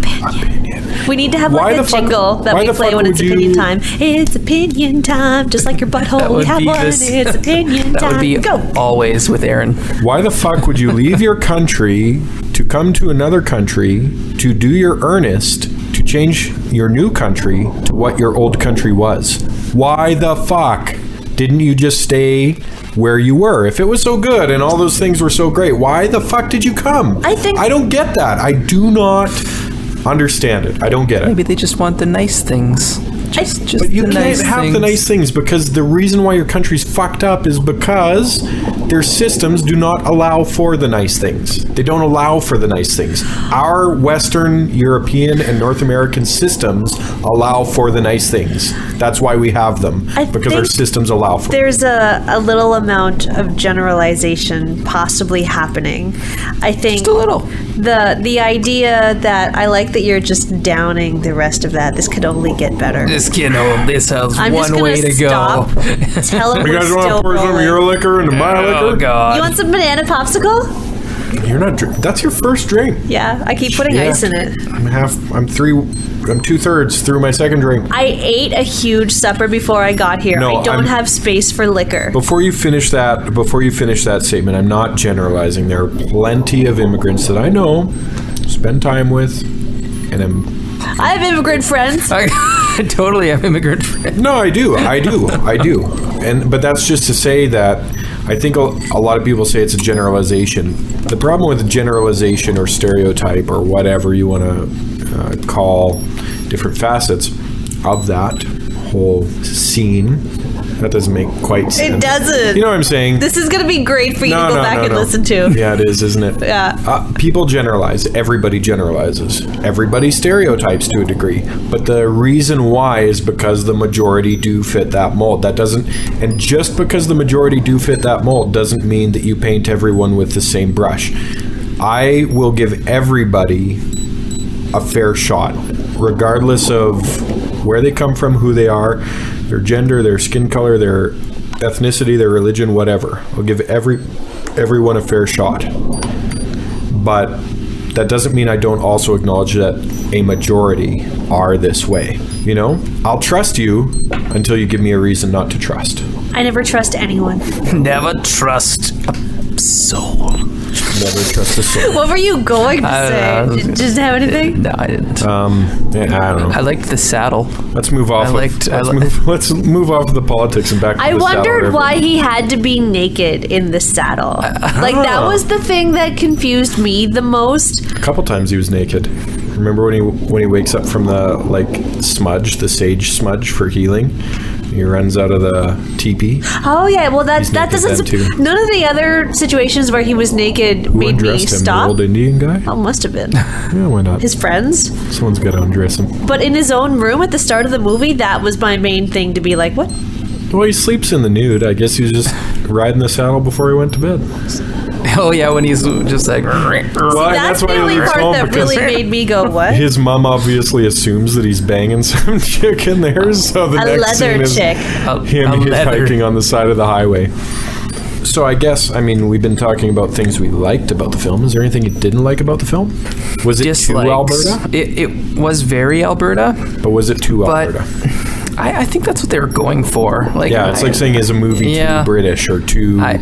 We need to have Why like a fuck- jingle that we play when it's would opinion you- time. It's opinion time, just like your butthole. We have one. this- It's opinion [LAUGHS] That time. would be Go. always with Aaron. Why the fuck would you leave your country to come to another country to do your earnest to change your new country to what your old country was? Why the fuck didn't you just stay where you were? If it was so good and all those things were so great, why the fuck did you come? I think- I don't get that. I do not understand it. I don't get it. Maybe they just want the nice things. Just, just But you the can't nice have things. the nice things because the reason why your country's fucked up is because their systems do not allow for the nice things. They don't allow for the nice things. Our Western European and North American systems allow for the nice things. That's why we have them I because our systems allow for. it. There's a, a little amount of generalization possibly happening. I think Just a little. the the idea that I like that you're just downing the rest of that. This could only get better. This you know, this has I'm just one gonna way to stop. go. [LAUGHS] Tell him you we're guys want still to pour some of rolling. your liquor into my Oh liquor? God! You want some banana popsicle? You're not. Dr- that's your first drink. Yeah, I keep putting Yeah. ice in it. I'm half. I'm three. I'm two thirds through my second drink. I ate a huge supper before I got here. No, I don't I'm- have space for liquor. Before you finish that, before you finish that statement, I'm not generalizing. There are plenty of immigrants that I know, spend time with, and am. I have immigrant friends. I, [LAUGHS] I totally have immigrant friends. No, I do, I do, [LAUGHS] I do, and but that's just to say that I think a, a lot of people say it's a generalization. The problem with generalization or stereotype or whatever you want to uh, call different facets of that whole scene. That doesn't make quite sense. It doesn't. You know what I'm saying? This is gonna be great for you to go back and listen to. Yeah, it is, isn't it? Yeah. Uh, people generalize. Everybody generalizes. Everybody stereotypes to a degree. But the reason why is because the majority do fit that mold. That doesn't, and just because the majority do fit that mold doesn't mean that you paint everyone with the same brush. I will give everybody a fair shot, regardless of where they come from, who they are, their gender, their skin color, their ethnicity, their religion, whatever. I'll give every everyone a fair shot. But that doesn't mean I don't also acknowledge that a majority are this way. You know, I'll trust you until you give me a reason not to trust. I never trust anyone. Never trust a soul. Never trust a soul. What were you going to I don't know. say? Did- Just have anything? No, I didn't. Um, yeah, I don't know. I liked the saddle. Let's move off. I of- liked- I let's, li- move, [LAUGHS] let's move off of the politics and back. To I the saddle, wondered whatever. why he had to be naked in the saddle. Like that was the thing that confused me the most. A couple times he was naked. Remember when he when he wakes up from the like smudge, the sage smudge for healing? He runs out of the teepee. Oh yeah, well that He's that naked doesn't. then, too. None of the other situations where he was naked Who made me undressed him? The stop. old Indian guy? Oh, must have been [LAUGHS] Yeah, why not? his friends. Someone's got to undress him. But in his own room at the start of the movie, that was my main thing to be like, what? Well, he sleeps in the nude. I guess he was just riding the saddle before he went to bed. Oh yeah, when he's just like. Well, that's, that's why the he only was part home that because really made me go, what? his mom obviously assumes that he's banging [LAUGHS] some chick in there. So the A next leather scene is chick. A- him a [LAUGHS] leather- hitchhiking on the side of the highway. So I guess I mean we've been talking about things we liked about the film. Is there anything you didn't like about the film? Was it too. Alberta? It, it was very Alberta, But was it too but Alberta? I, I think that's what they were going for. Like, Yeah, it's I- like saying is a movie Yeah. too British or too I,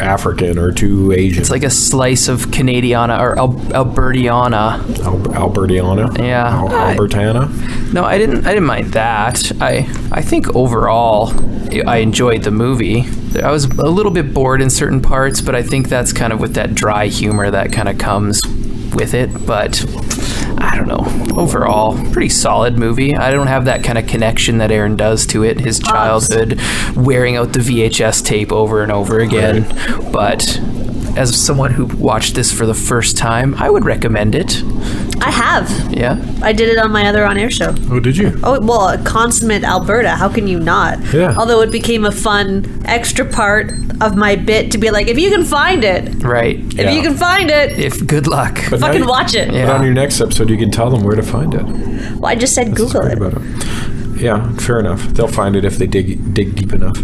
African or too Asian? it's like a slice of Canadiana or Al- Albertiana. Al- Albertiana. Yeah. Al- I- Albertana. No, I didn't. I didn't mind that. I I think overall, I enjoyed the movie. I was a little bit bored in certain parts, but I think that's kind of with that dry humor that kind of comes with it. But I don't know. Overall, pretty solid movie. I don't have that kind of connection that Aaron does to it. His childhood, wearing out the VHS tape over and over again. But as someone who watched this for the first time, I would recommend it. I have. Yeah. I did it on my other on air show. Oh, did you? Oh well, a consummate Alberta. How can you not? Yeah. Although it became a fun extra part of my bit to be like, if you can find it, Right. if Yeah. you can find it, If good luck. But now fucking you- watch it. Yeah. But on your next episode, you can tell them where to find it. Well, I just said That's Google it. about it. Yeah, fair enough. They'll find it if they dig dig deep enough.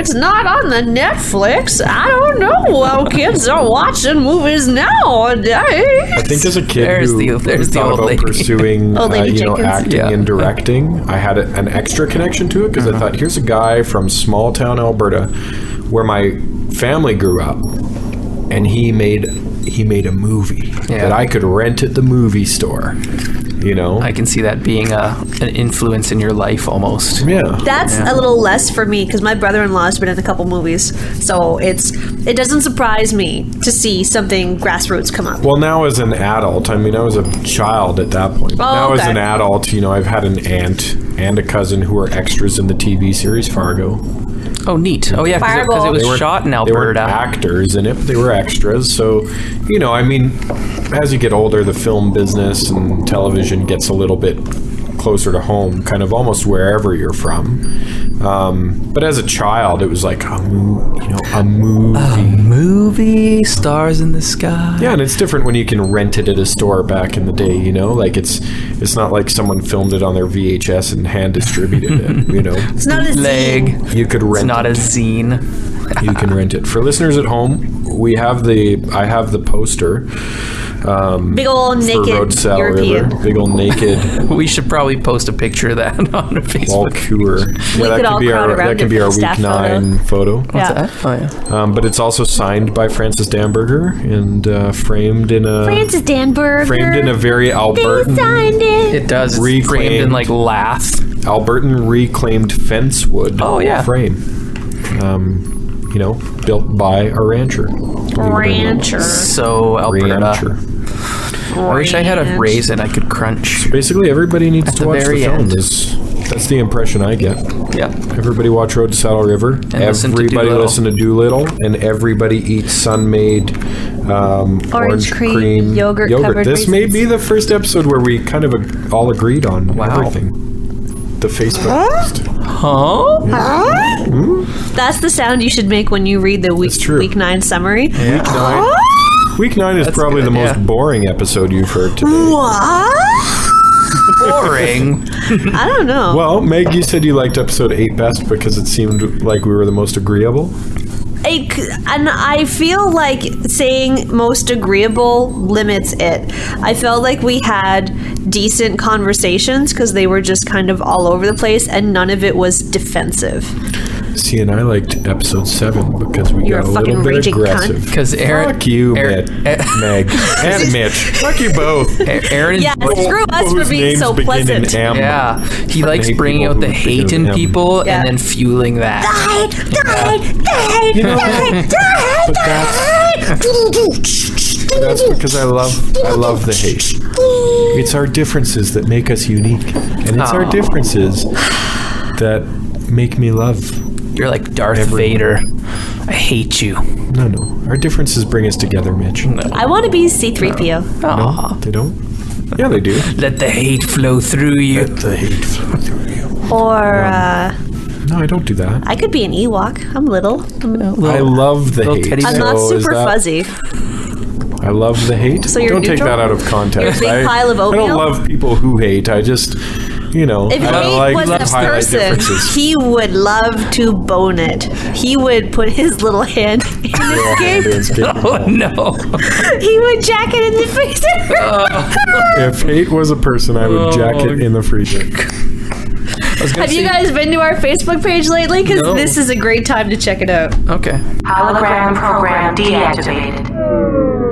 It's not on the Netflix. I don't know how kids are watching movies nowadays. I think as a kid There's who, the- who there's the thought old about lady. pursuing [LAUGHS] Old uh, lady you know acting Yeah. and directing, I had a, an extra connection to it because Uh-huh. I thought here's a guy from small town Alberta, where my family grew up, and he made he made a movie Yeah. that I could rent at the movie store. You know, I can see that being a, an influence in your life almost. yeah. That's a little less for me because my brother-in-law has been in a couple movies, so it's it doesn't surprise me to see something grassroots come up. Well, now as an adult, I mean, I was a child at that point. Oh, now as an adult, you know, I've had an aunt and a cousin who are extras in the TV series Fargo. Oh, neat. Oh, yeah, because it, it was. They shot in They weren't Alberta. actors in it, but they were extras. So, you know, I mean, as you get older, the film business and television gets a little bit closer to home, kind of almost wherever you're from. Um, but as a child, it was like a mo- you know a movie. A Movie stars in the sky. Yeah, and it's different when you can rent it at a store back in the day. You know, like it's it's not like someone filmed it on their VHS and hand distributed it. [LAUGHS] You know, It's not a Leg. zine. you could rent. It's not it. a zine. you can rent it for listeners at home. We have the I have the poster. Um, Big old naked Road to Saddle European. River, big old naked [LAUGHS] We should probably post a picture of that [LAUGHS] on our Facebook. cure. Yeah, We that could all could be crowd our around that it can be our week staff photo. nine photo. Yeah. That? Oh, yeah. Um, but it's also signed by Francis Damberger and uh, framed in a Francis Damberger. framed in a very They Albertan signed it. It does. It's framed in like lath. Albertan reclaimed fence wood Oh, yeah. frame. Um, you know, built by a rancher. Rancher. So Alberta. Rancher. I wish I had a raisin I could crunch. Basically, everybody needs At to the watch the very film. end. Is that's the impression I get. Yeah. Everybody watch Road to Saddle River. listen to everybody Doolittle. listen to Doolittle, and everybody eat Sun-Maid um, orange, cream, yogurt covered This may raisins. be the first episode where we kind of ag- all agreed on Wow. everything. The Facebook post. Huh? That's the sound you should make when you read the week That's true. week nine summary. Week nine. Week nine is probably good, the most yeah. boring episode you've heard today. What? Boring. [LAUGHS] I don't know. Well, Meg, you said you liked episode eight best because it seemed like we were the most agreeable. And I feel like saying most agreeable limits it. I felt like we had decent conversations because they were just kind of all over the place and none of it was defensive. See, and I liked episode seven because we You're got a a little bit aggressive. Because Aaron. Fuck you, Aaron- Meg, [LAUGHS] Meg and Mitch. Fuck you both. [LAUGHS] Aaron is Yeah, screw us for being names so begin pleasant. M. Yeah, he likes bringing out the hate in people Yeah. and then fueling that. Die, die, die, you know, but that's, that's because I love I love the hate. It's our differences that make us unique, and it's our Aw. differences that make me love. You're like Darth Everyone. Vader. I hate you. No, no, our differences bring us together, Mitch. No, I want to be C3PO. Aw. they don't. Yeah, they do. Let the hate flow through you. Let the hate flow through you. Or uh, No, I don't do that. I could be an Ewok. I'm little. I love the little hate. teddy I'm not So super that- fuzzy. I love the hate. So you're don't take that out of context. You're a big I, pile of I oatmeal? don't love people who hate. I just, you know, If I don't hate like was to a person, he would love to bone it. He would put his little hand in his Little hand skin. [LAUGHS] Oh no! He would jack it in the freezer. [LAUGHS] If hate was a person, I would jack Oh. it in the freezer. Have you guys been to our Facebook page lately? Because No. this is a great time to check it out. Okay. Hologram program deactivated.